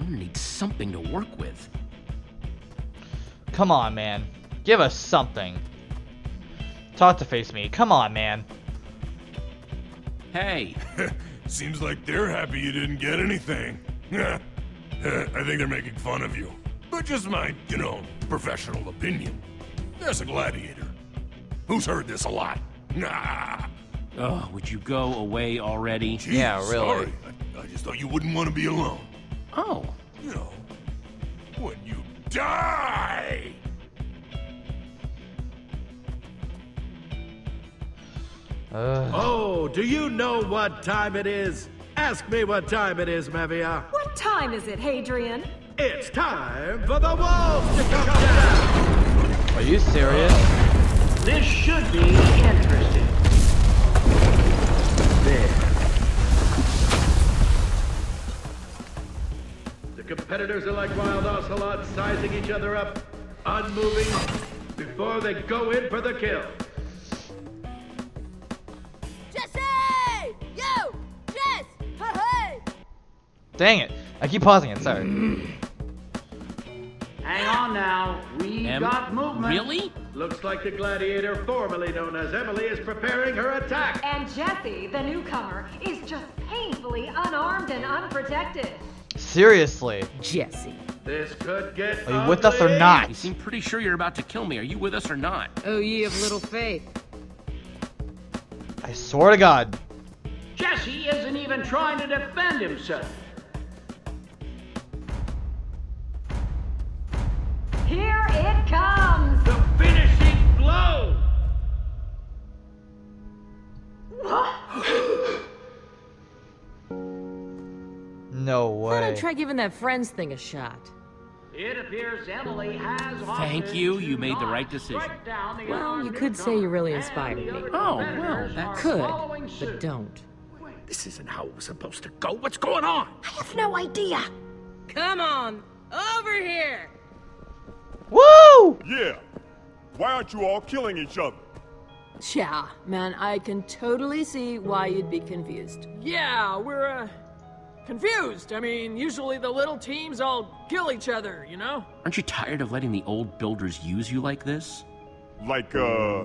I'm gonna need something to work with. Come on, man. Give us something. Talk to face me. Come on, man. Hey. <laughs> Seems like they're happy you didn't get anything. <laughs> I think they're making fun of you. But just my, you know, professional opinion. As a gladiator. Who's heard this a lot? <laughs> Nah. Oh, would you go away already? Gee, Sorry. I, I just thought you wouldn't want to be alone. Oh. You know, when you die. Oh, do you know what time it is? Ask me what time it is, Mevia. What time is it, Hadrian? It's time for the walls to come down. Are you serious? This should be interesting. Competitors are like wild ocelots sizing each other up, unmoving, before they go in for the kill. Jesse! Yo! Jess! Hey! Dang it. I keep pausing it. Sorry. <clears throat> Hang on now. We Em- got movement. Really? Looks like the gladiator formerly known as Emily is preparing her attack. And Jesse, the newcomer, is just painfully unarmed and unprotected. Seriously. Jesse. This could get Are you with us or not? You seem pretty sure you're about to kill me. Are you with us or not? Oh, ye of little faith. I swear to God. Jesse isn't even trying to defend himself. Here it comes! The finishing blow! What? <gasps> <laughs> try giving that friends thing a shot? It appears Emily has Thank you. You made the right decision. Well, you could say you really inspired me. Oh, well, that Could, but don't. This isn't how it was supposed to go. What's going on? I have no idea. Come on, over here. Woo! Yeah. Why aren't you all killing each other? Yeah, man, I can totally see why you'd be confused. Yeah, we're, uh, confused. I mean, usually the little teams all kill each other, you know? Aren't you tired of letting the old builders use you like this? Like, uh,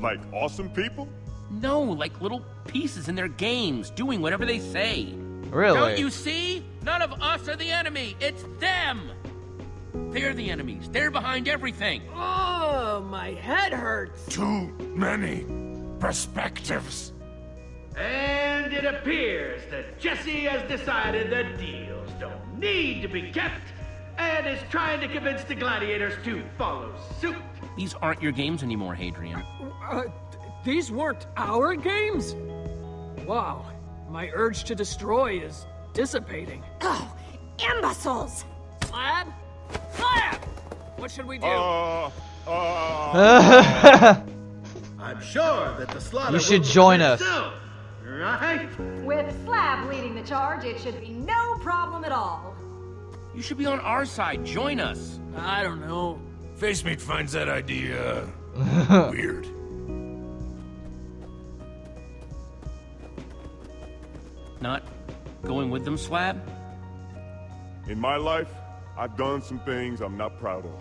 like awesome people? No, like little pieces in their games, doing whatever they say. Really? Don't you see? None of us are the enemy. It's them. They're the enemies. They're behind everything. Oh, my head hurts. Too many perspectives. And it appears that Jesse has decided the deals don't need to be kept and is trying to convince the gladiators to follow suit. These aren't your games anymore, Hadrian. Uh, th- these weren't our games? Wow, my urge to destroy is dissipating. Oh, imbeciles! Slab? Slab! What should we do? Uh, uh... <laughs> I'm sure that the slaughter You should will join us. soon, right? With Slab leading the charge, it should be no problem at all. You should be on our side. Join us. I don't know. Face Meat finds that idea <laughs> weird. Not going with them, Slab? In my life, I've done some things I'm not proud of.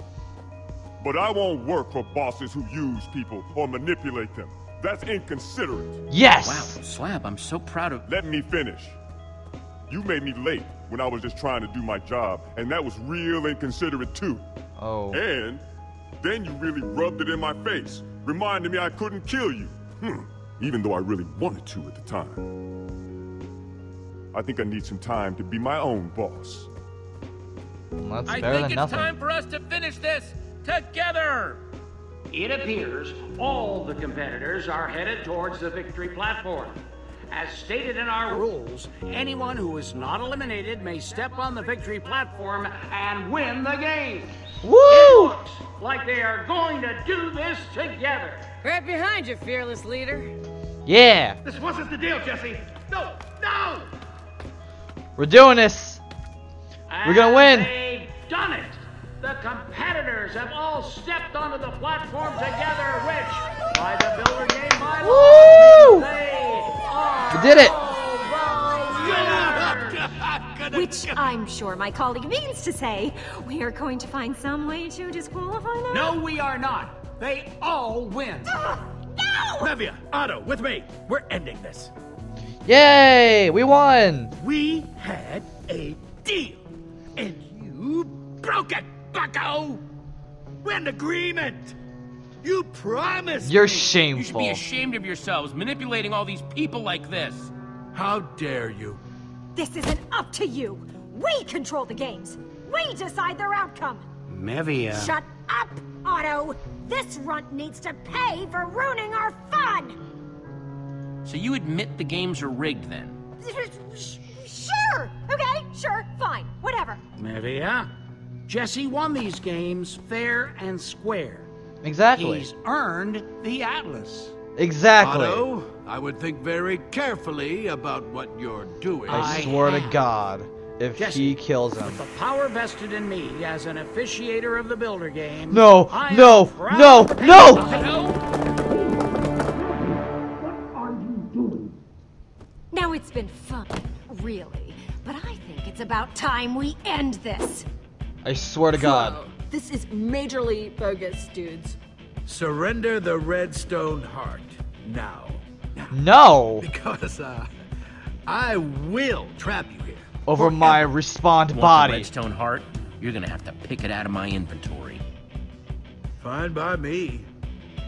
But I won't work for bosses who use people or manipulate them. That's inconsiderate. Yes! Wow, Slab, I'm so proud of... Let me finish. You made me late when I was just trying to do my job, and that was real inconsiderate too. Oh. And then you really rubbed it in my face, reminding me I couldn't kill you. Hmm. Even though I really wanted to at the time. I think I need some time to be my own boss. That's I think than it's nothing. time for us to finish this together. It appears all the competitors are headed towards the victory platform. As stated in our rules, Anyone who is not eliminated may step on the victory platform and win the game. Woo! looks like they are going to do this together. Right behind you, fearless leader. Yeah! This wasn't the deal, Jesse. No, no! We're doing this! We're gonna win! They've done it. The competitors have all stepped onto the platform together, which, by the Builder Game bylaws, Woo! means they are We did it! Which I'm sure my colleague means to say, we are going to find some way to disqualify them. No, we are not. They all win. Ah, Mevia, Otto, with me. We're ending this. Yay! We won! We had a deal, and you broke it, bucko! We're in agreement. You promised You're me. You should be ashamed of yourselves, manipulating all these people like this. How dare you? This isn't up to you. We control the games. We decide their outcome. Mevia. Shut up, Otto! This runt needs to pay for ruining our fun! So you admit the games are rigged then? <laughs> Sure! Okay, sure, fine, whatever. Mevia. Jesse won these games fair and square. Exactly. He's earned the Atlas. Exactly. Otto, I would think very carefully about what you're doing. I, I swear to. God, if Jesse, he kills him. With the power vested in me as an officiator of the Builder game. No, I am no, proud no, to take no! my- Now it's been fun, really. But I think it's about time we end this. I swear to God. Whoa, This is majorly bogus, dudes. Surrender the Redstone Heart now. No! Because, uh, I will trap you here. Over my respawned Want the body. redstone heart? You're gonna have to pick it out of my inventory. Fine by me.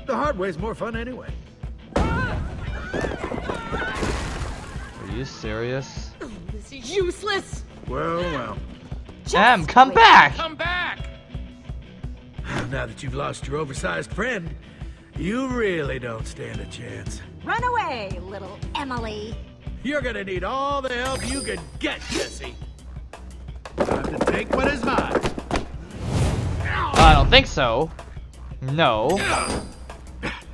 The hard way's more fun anyway. Are you serious? This is useless. Well, well. Em, come back! Come back! <sighs> Now that you've lost your oversized friend, you really don't stand a chance. Run away, little Emily. You're gonna need all the help you can get, Jesse. Time to Take what is mine. I don't think so. No.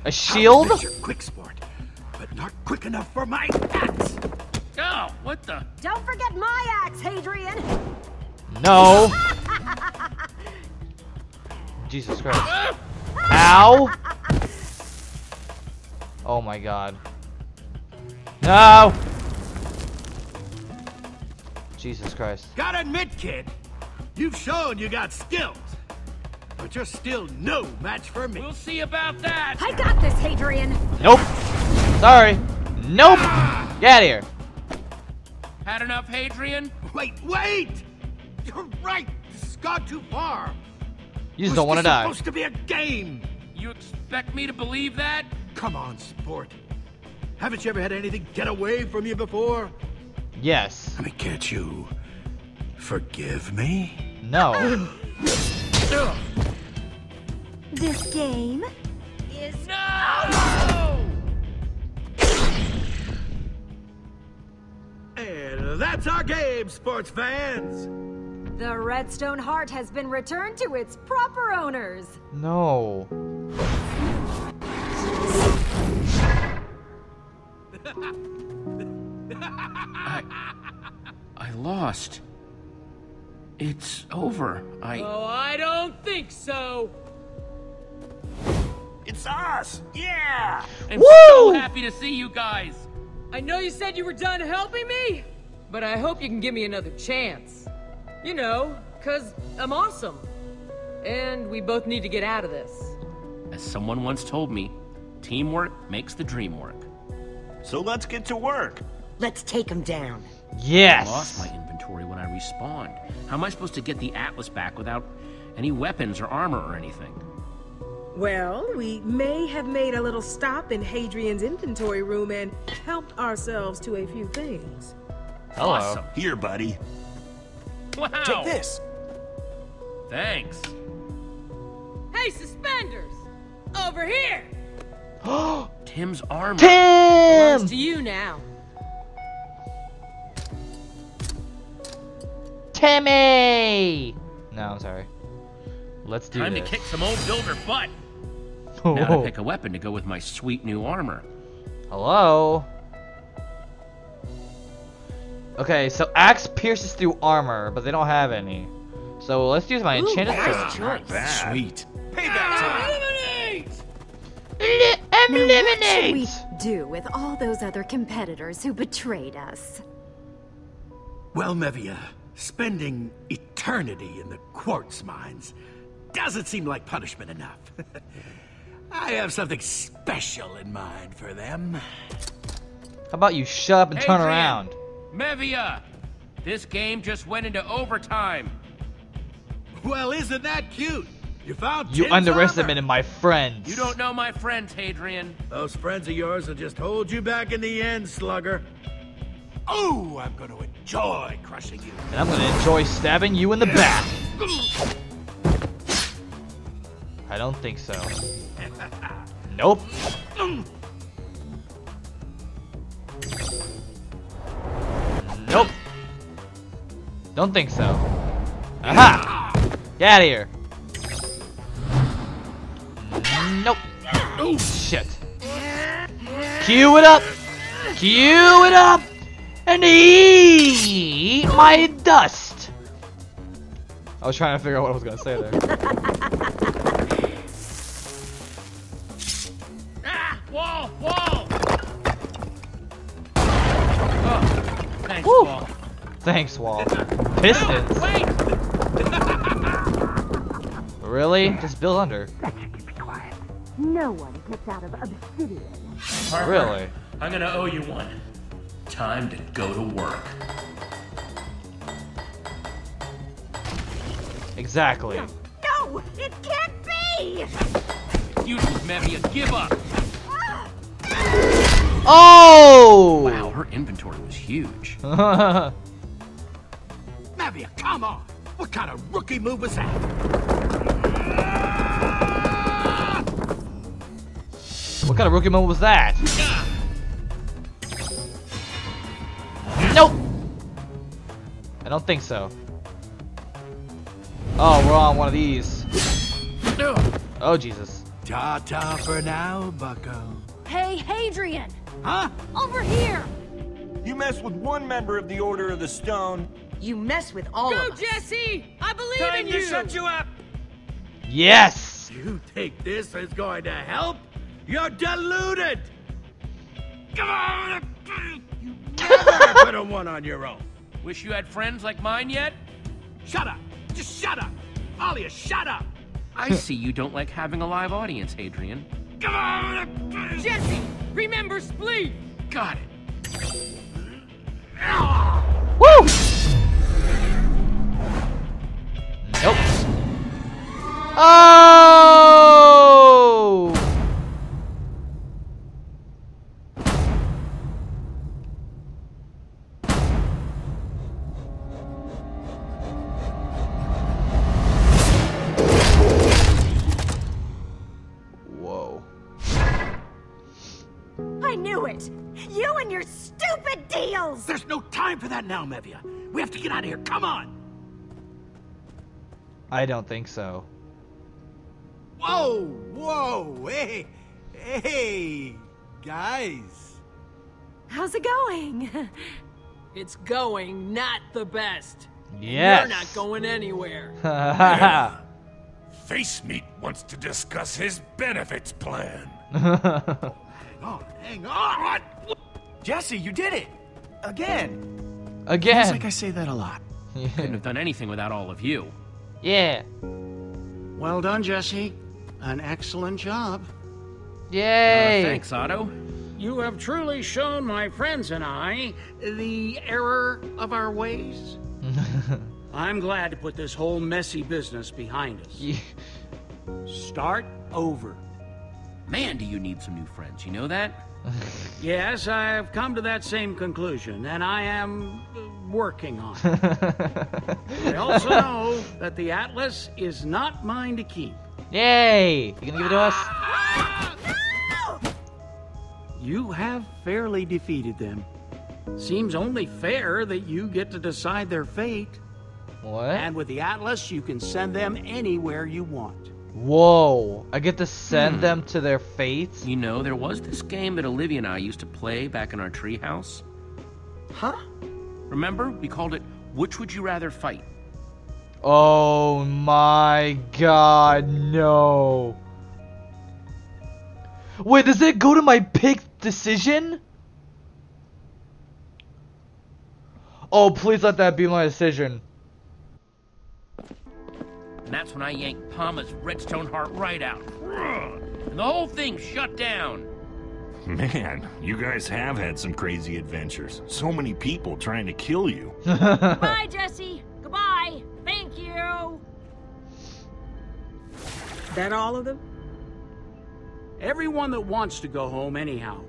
A shield? I'll bet you're quick, sport, but not quick enough for my axe. Oh, what the? Don't forget my axe, Hadrian! No. Jesus Christ. Ow! Oh my god. No! Jesus Christ. Gotta admit, kid, you've shown you got skills, but you're still no match for me. We'll see about that. I got this, Hadrian! Nope. Sorry. Nope. Ah. Get out of here. Had enough, Hadrian? Wait, wait! You're right. This has gone too far. You just Was don't want to this die. supposed to be a game. You expect me to believe that? Come on, sport. Haven't you ever had anything get away from you before? Yes. I mean, can't you forgive me? No. <gasps> This game is... No! And that's our game, sports fans. The Redstone Heart has been returned to its proper owners. No. I, I lost. It's over. I. Oh, I don't think so. It's us! Yeah! I'm so happy to see you guys. I know you said you were done helping me, but I hope you can give me another chance. You know, cause I'm awesome. And we both need to get out of this. As someone once told me, teamwork makes the dream work. So let's get to work. Let's take him down. Yes. I lost my inventory when I respawned. How am I supposed to get the Atlas back without any weapons or armor or anything? Well, we may have made a little stop in Hadrian's inventory room and helped ourselves to a few things. Hello. Awesome. Here, buddy. Wow. Take this. Thanks. Hey, suspenders! Over here! <gasps> Tim's armor. Belongs Tim! to you now. Timmy! No, I'm sorry. Let's do Time this. to kick some old builder butt. <laughs> Now to pick a weapon to go with my sweet new armor. Hello? Okay, so axe pierces through armor, but they don't have any. So let's use my enchanted sword. Not. Sweet. Payback ah, time. Eliminate! Eliminate! Now, what should we do with all those other competitors who betrayed us? Well, Mevia, spending eternity in the quartz mines doesn't seem like punishment enough. <laughs> I have something special in mind for them. How about you shut up and turn Adrian, around? Mevia! This game just went into overtime. Well, isn't that cute? You found You Tim's underestimated my friends. You don't know my friends, Hadrian. Those friends of yours will just hold you back in the end, slugger. Oh, I'm going to enjoy crushing you. And I'm gonna enjoy stabbing you in the back. I don't think so. <laughs> Nope. Mm. Nope. Don't think so. Aha! Get out of here. Nope. Oh shit. Cue it up. Cue it up. And eat my dust. I was trying to figure out what I was gonna say there. Thanks, Wall. Pistons. Really? Just build under. No one gets out of obsidian. Harper, Really? I'm gonna owe you one. Time to go to work. Exactly. No, it can't be! Useless Mevia, give up! Oh! Wow, her inventory was huge. <laughs> Mevia, come on! What kind of rookie move was that? what kind of rookie move was that? Nope. I don't think so. Oh, we're on one of these. Oh, Jesus. Ta-ta for now, bucko. Hey, Hadrian! Huh? Over here! You mess with one member of the Order of the Stone. You mess with all Go, of us. No, Jesse! I believe Time in to you! shut you up! Yes! You think this is going to help? You're deluded! Come on! You never <laughs> put a one on your own. Wish you had friends like mine yet? Shut up! Just shut up! All you, shut up! I see you don't like having a live audience, Hadrian. Come on! Jesse, remember Spleef! Got it. Woo! Oh! Whoa. I knew it! You and your stupid deals! There's no time for that now, Mevia. We have to get out of here. Come on! I don't think so. Whoa! Whoa! Hey! Hey! Guys! How's it going? <laughs> It's going not the best. Yes. You're not going anywhere. <laughs> Yeah. Face Meat wants to discuss his benefits plan. <laughs> Hang on, hang on! Jesse, you did it! Again! Again. Feels like I say that a lot. Couldn't have done anything without all of you. Yeah. Well done, Jesse. An excellent job. Yay! Uh, thanks, Otto. You have truly shown my friends and I the error of our ways. <laughs> I'm glad to put this whole messy business behind us. Start over. Man, do you need some new friends, you know that? <laughs> Yes, I've come to that same conclusion, and I am uh, working on it. <laughs> I also know that the Atlas is not mine to keep. Yay! You gonna give it to us? You have fairly defeated them. Seems only fair that you get to decide their fate. What? And with the Atlas, you can send them anywhere you want. Whoa! I get to send Hmm. them to their fates? You know, there was this game that Olivia and I used to play back in our treehouse. Huh? Remember? We called it Which Would You Rather Fight? Oh my god, no. Wait, does it go to my pick decision? Oh, please let that be my decision. And that's when I yanked PAMA's redstone heart right out. And the whole thing shut down. Man, you guys have had some crazy adventures. So many people trying to kill you. <laughs> <laughs> Goodbye, Jesse! Goodbye! Thank you! That all of them? Everyone that wants to go home anyhow.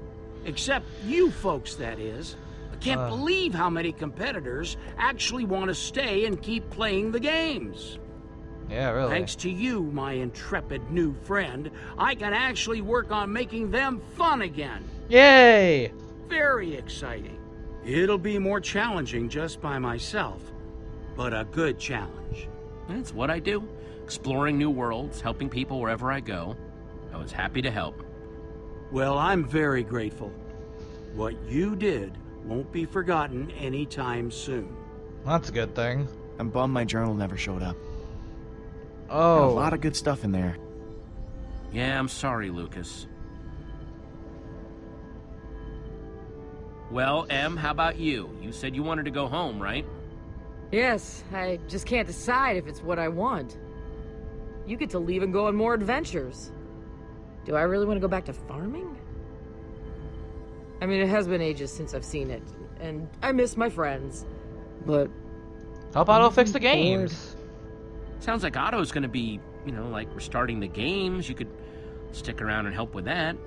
Except you folks, that is. I can't Uh. believe how many competitors actually want to stay and keep playing the games. Yeah, really. Thanks to you, my intrepid new friend, I can actually work on making them fun again. Yay! Very exciting. It'll be more challenging just by myself, but a good challenge. That's what I do. Exploring new worlds, helping people wherever I go. I was happy to help. Well, I'm very grateful. What you did won't be forgotten anytime soon. That's a good thing. I'm bummed my journal never showed up. Oh. a lot of good stuff in there. Yeah, I'm sorry, Lukas. Well, Em, how about you? You said you wanted to go home, right? Yes, I just can't decide if it's what I want. You get to leave and go on more adventures. Do I really want to go back to farming? I mean, it has been ages since I've seen it, and I miss my friends. But How about I'll fix the bored. games. Sounds like Otto's gonna be, you know, like restarting the games. You could stick around and help with that.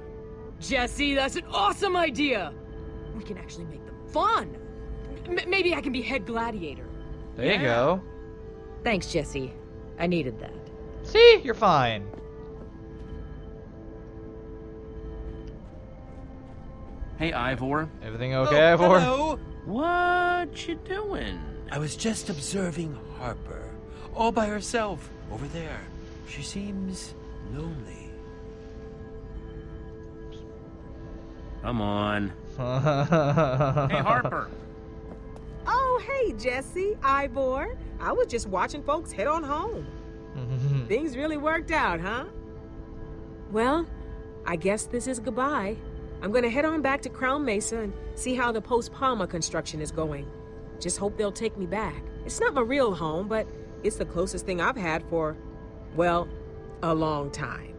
Jesse, that's an awesome idea. We can actually make them fun. M- maybe I can be head gladiator. There you go. Thanks, Jesse. I needed that. See, you're fine. Hey, Ivor. Everything okay, Ivor? hello. What you doing? I was just observing Harper. all by herself, over there. She seems lonely. Come on. <laughs> hey, Harper. Oh, hey, Jesse, Ivor. I was just watching folks head on home. Mm-hmm. Things really worked out, huh? Well, I guess this is goodbye. I'm gonna head on back to Crown Mesa and see how the post PAMA construction is going. Just hope they'll take me back. It's not my real home, but it's the closest thing I've had for, well, a long time.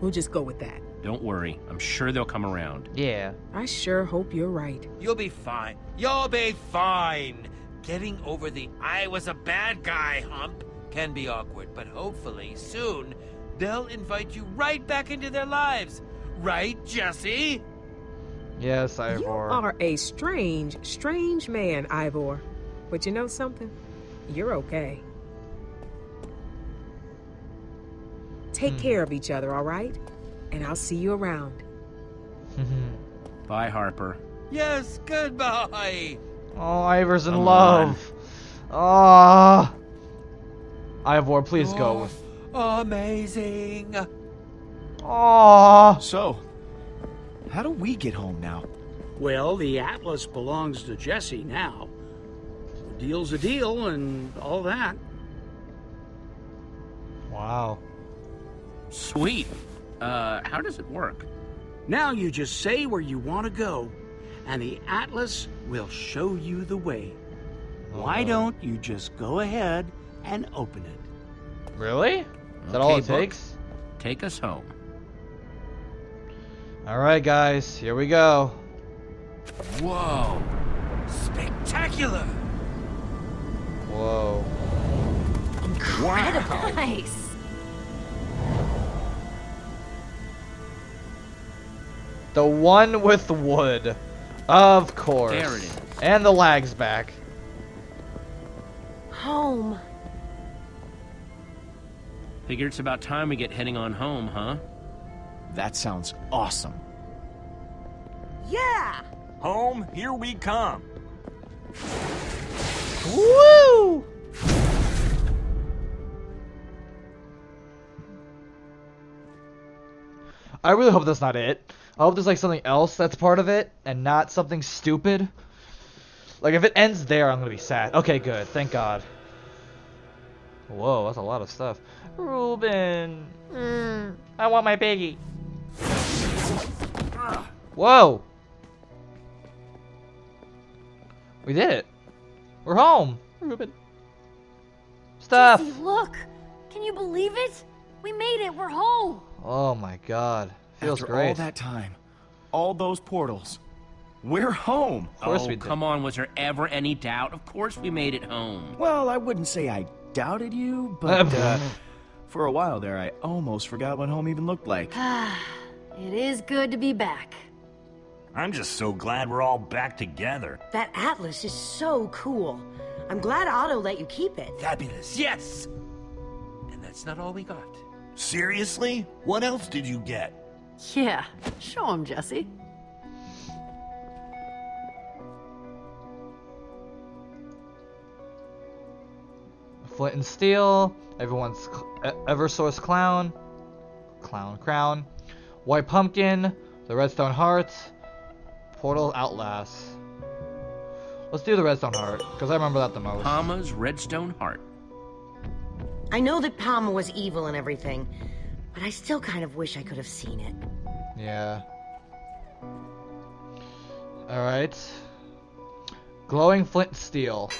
We'll just go with that. Don't worry. I'm sure they'll come around. Yeah. I sure hope you're right. You'll be fine. You'll be fine. Getting over the I was a bad guy hump can be awkward, but hopefully soon they'll invite you right back into their lives. Right, Jesse? Yes, Ivor. You are a strange, strange man, Ivor. But you know something? You're okay. Take hmm. care of each other, all right? And I'll see you around. <laughs> Bye, Harper. Yes, goodbye. Oh, Ivor's in Come love. Ah. Ivor, please go. Amazing. Aww. So, how do we get home now? Well, the Atlas belongs to Jesse now. A deal's a deal and all that. Wow. Sweet. Uh, how does it work? Now you just say where you want to go, and the Atlas will show you the way. Why don't you just go ahead and open it? Really? Is that all it book. takes? Take us home. Alright, guys. Here we go. Whoa. Spectacular. Whoa. Incredible. Nice. The one with wood. Of course. There it is. And the lag's back. Home. Figure it's about time we get heading on home, huh? That sounds awesome. Yeah! Home, here we come. Woo! I really hope that's not it. I hope there's like something else that's part of it and not something stupid. Like if it ends there, I'm gonna be sad. Okay, good. Thank God. Whoa, that's a lot of stuff. Ruben, mm, I want my piggy. Whoa. We did it. We're home. Ruben. Stuff. Jesse, look. Can you believe it? We made it. We're home. Oh my god. Feels After great. all that time, all those portals, we're home. Of course oh, we did. come on. Was there ever any doubt? Of course we made it home. Well, I wouldn't say I doubted you, but uh, for a while there, I almost forgot what home even looked like. <sighs> it is good to be back. I'm just so glad we're all back together. That Atlas is so cool. I'm glad Otto let you keep it. Fabulous. Yes. And that's not all we got. Seriously? What else did you get? Yeah. Show him, Jesse. Flint and Steel, everyone's cl- Eversource Clown, Clown Crown, White Pumpkin, the Redstone Heart, Portal Atlas. Let's do the Redstone Heart, because I remember that the most. PAMA's Redstone Heart. I know that PAMA was evil and everything, but I still kind of wish I could have seen it. Yeah. Alright. Glowing Flint and Steel.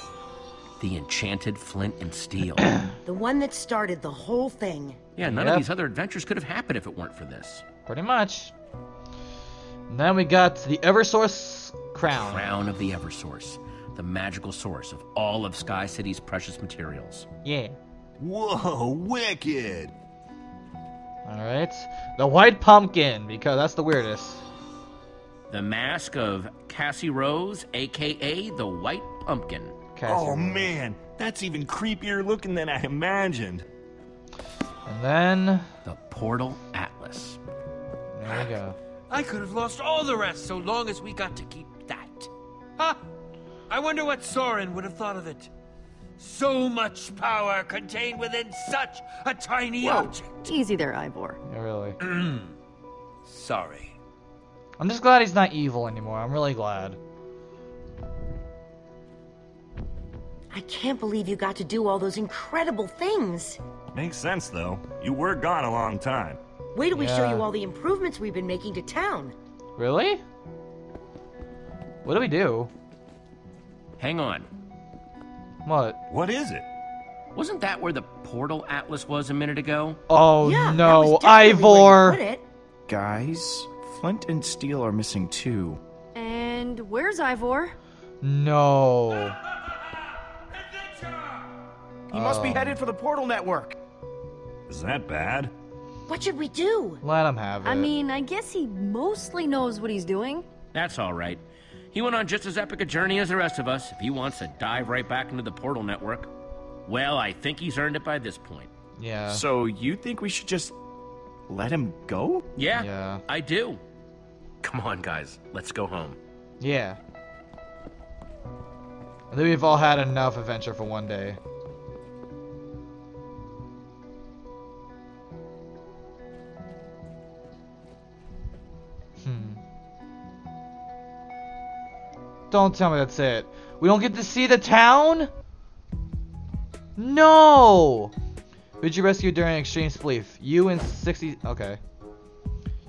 The enchanted flint and steel. <clears throat> The one that started the whole thing. yeah, none Yep. of these other adventures could have happened if it weren't for this. Pretty much. And then we got the Eversource Crown. Crown of the Eversource, the magical source of all of Sky City's precious materials. Yeah. Whoa, wicked. Alright. The White Pumpkin, because that's the weirdest. The mask of Cassie Rose, aka the White Pumpkin. oh man, that's even creepier looking than I imagined. And then the Portal Atlas. There we go. I could have lost all the rest so long as we got to keep that. Huh? I wonder what Soren would have thought of it. So much power contained within such a tiny Whoa. object. Easy there, Ivor. Yeah, really. <clears throat> Sorry. I'm just glad he's not evil anymore. I'm really glad. I can't believe you got to do all those incredible things. Makes sense, though. You were gone a long time. Wait till we show you all the improvements we've been making to town. Really? What do we do? Hang on. What? What is it? Wasn't that where the portal atlas was a minute ago? Oh Yeah, no, was definitely where you Ivor! Guys, Flint and Steel are missing too. And where's Ivor? No. He must be Oh. headed for the portal network. Is that bad? What should we do? Let him have it. I mean, I guess he mostly knows what he's doing. That's all right. He went on just as epic a journey as the rest of us. If he wants to dive right back into the portal network, well, I think he's earned it by this point. yeah. So you think we should just let him go? Yeah, Yeah. I do. Come on, guys. Let's go home. Yeah. I think we've all had enough adventure for one day. Hmm. Don't tell me that's it. We don't get to see the town? No! Who'd you rescue during Extreme Spleef? You and 60... Okay.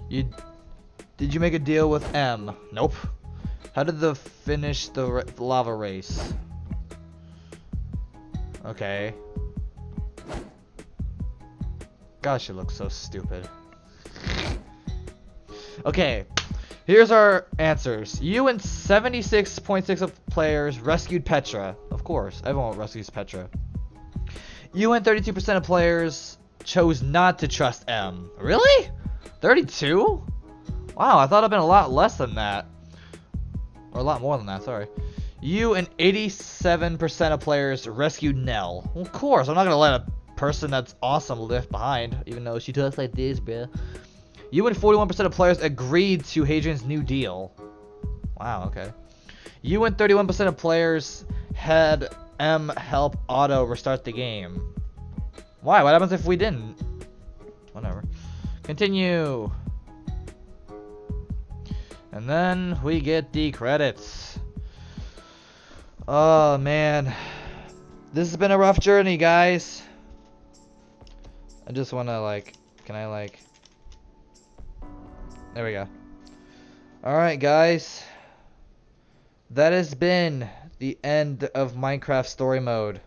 You... Did you make a deal with Em? Nope. How did the finish the lava race? Okay. Gosh, it looks so stupid. Okay, here's our answers. You and 76.6 of players rescued Petra. Of course, everyone rescues Petra. You and 32% of players chose not to trust Em. Really? 32? Wow, I thought it'd been a lot less than that. Or a lot more than that, sorry. You and 87% of players rescued Nell. Of course, I'm not gonna let a person that's awesome left behind, even though she talks like this, bruh. You and 41% of players agreed to Hadrian's New Deal. Wow, okay. You and 31% of players had Em help Otto restart the game. Why? What happens if we didn't? Whatever. Continue. And then we get the credits. Oh man. This has been a rough journey, guys. I just wanna like can I like There we go. Alright guys. That has been the end of Minecraft story mode.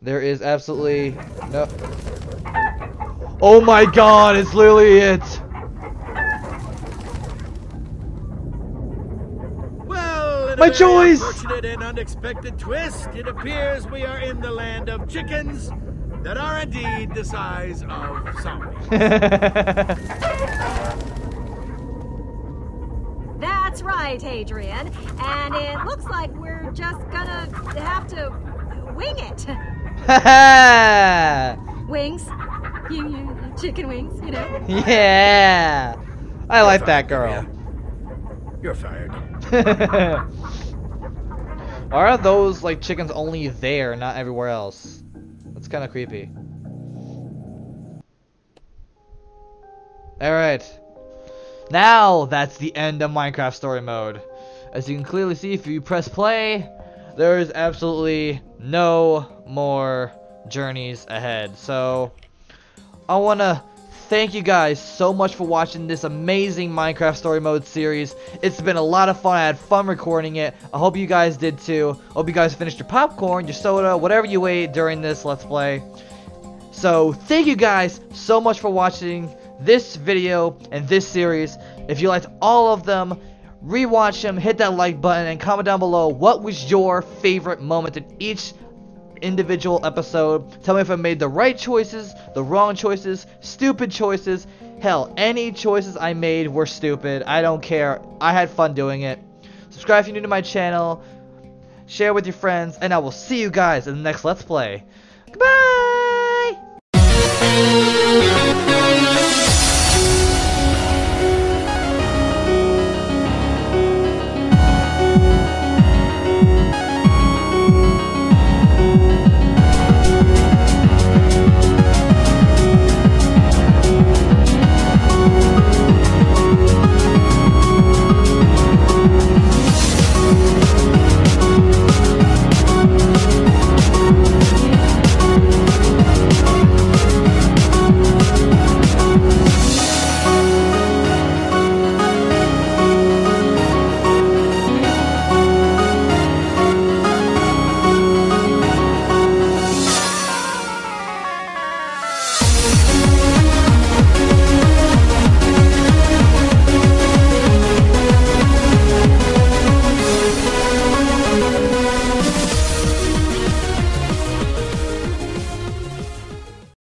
There is absolutely no Oh my god, it's literally it! Well, in My choice! unfortunate and unexpected twist, it appears we are in the land of chickens that are indeed the size of zombies. <laughs> That's right, Adrian. And it looks like we're just gonna have to wing it. <laughs> Wings. You, you, chicken wings, you know? yeah! I like that girl. You're fired. <laughs> Why are those like chickens only there, not everywhere else? That's kind of creepy. Alright. Now that's the end of Minecraft story mode. As you can clearly see if you press play, there is absolutely no more journeys ahead. So, I want to thank you guys so much for watching this amazing Minecraft Story Mode series. It's been a lot of fun. I had fun recording it. I hope you guys did too. Hope you guys finished your popcorn, your soda, whatever you ate during this Let's Play. So, thank you guys so much for watching this video and this series. If you liked all of them, rewatch them, hit that like button, and comment down below what was your favorite moment in each individual episode. Tell me if I made the right choices, the wrong choices, stupid choices. Hell, any choices I made were stupid. I don't care. I had fun doing it. Subscribe if you're new to my channel. Share with your friends. And I will see you guys in the next Let's Play. Goodbye!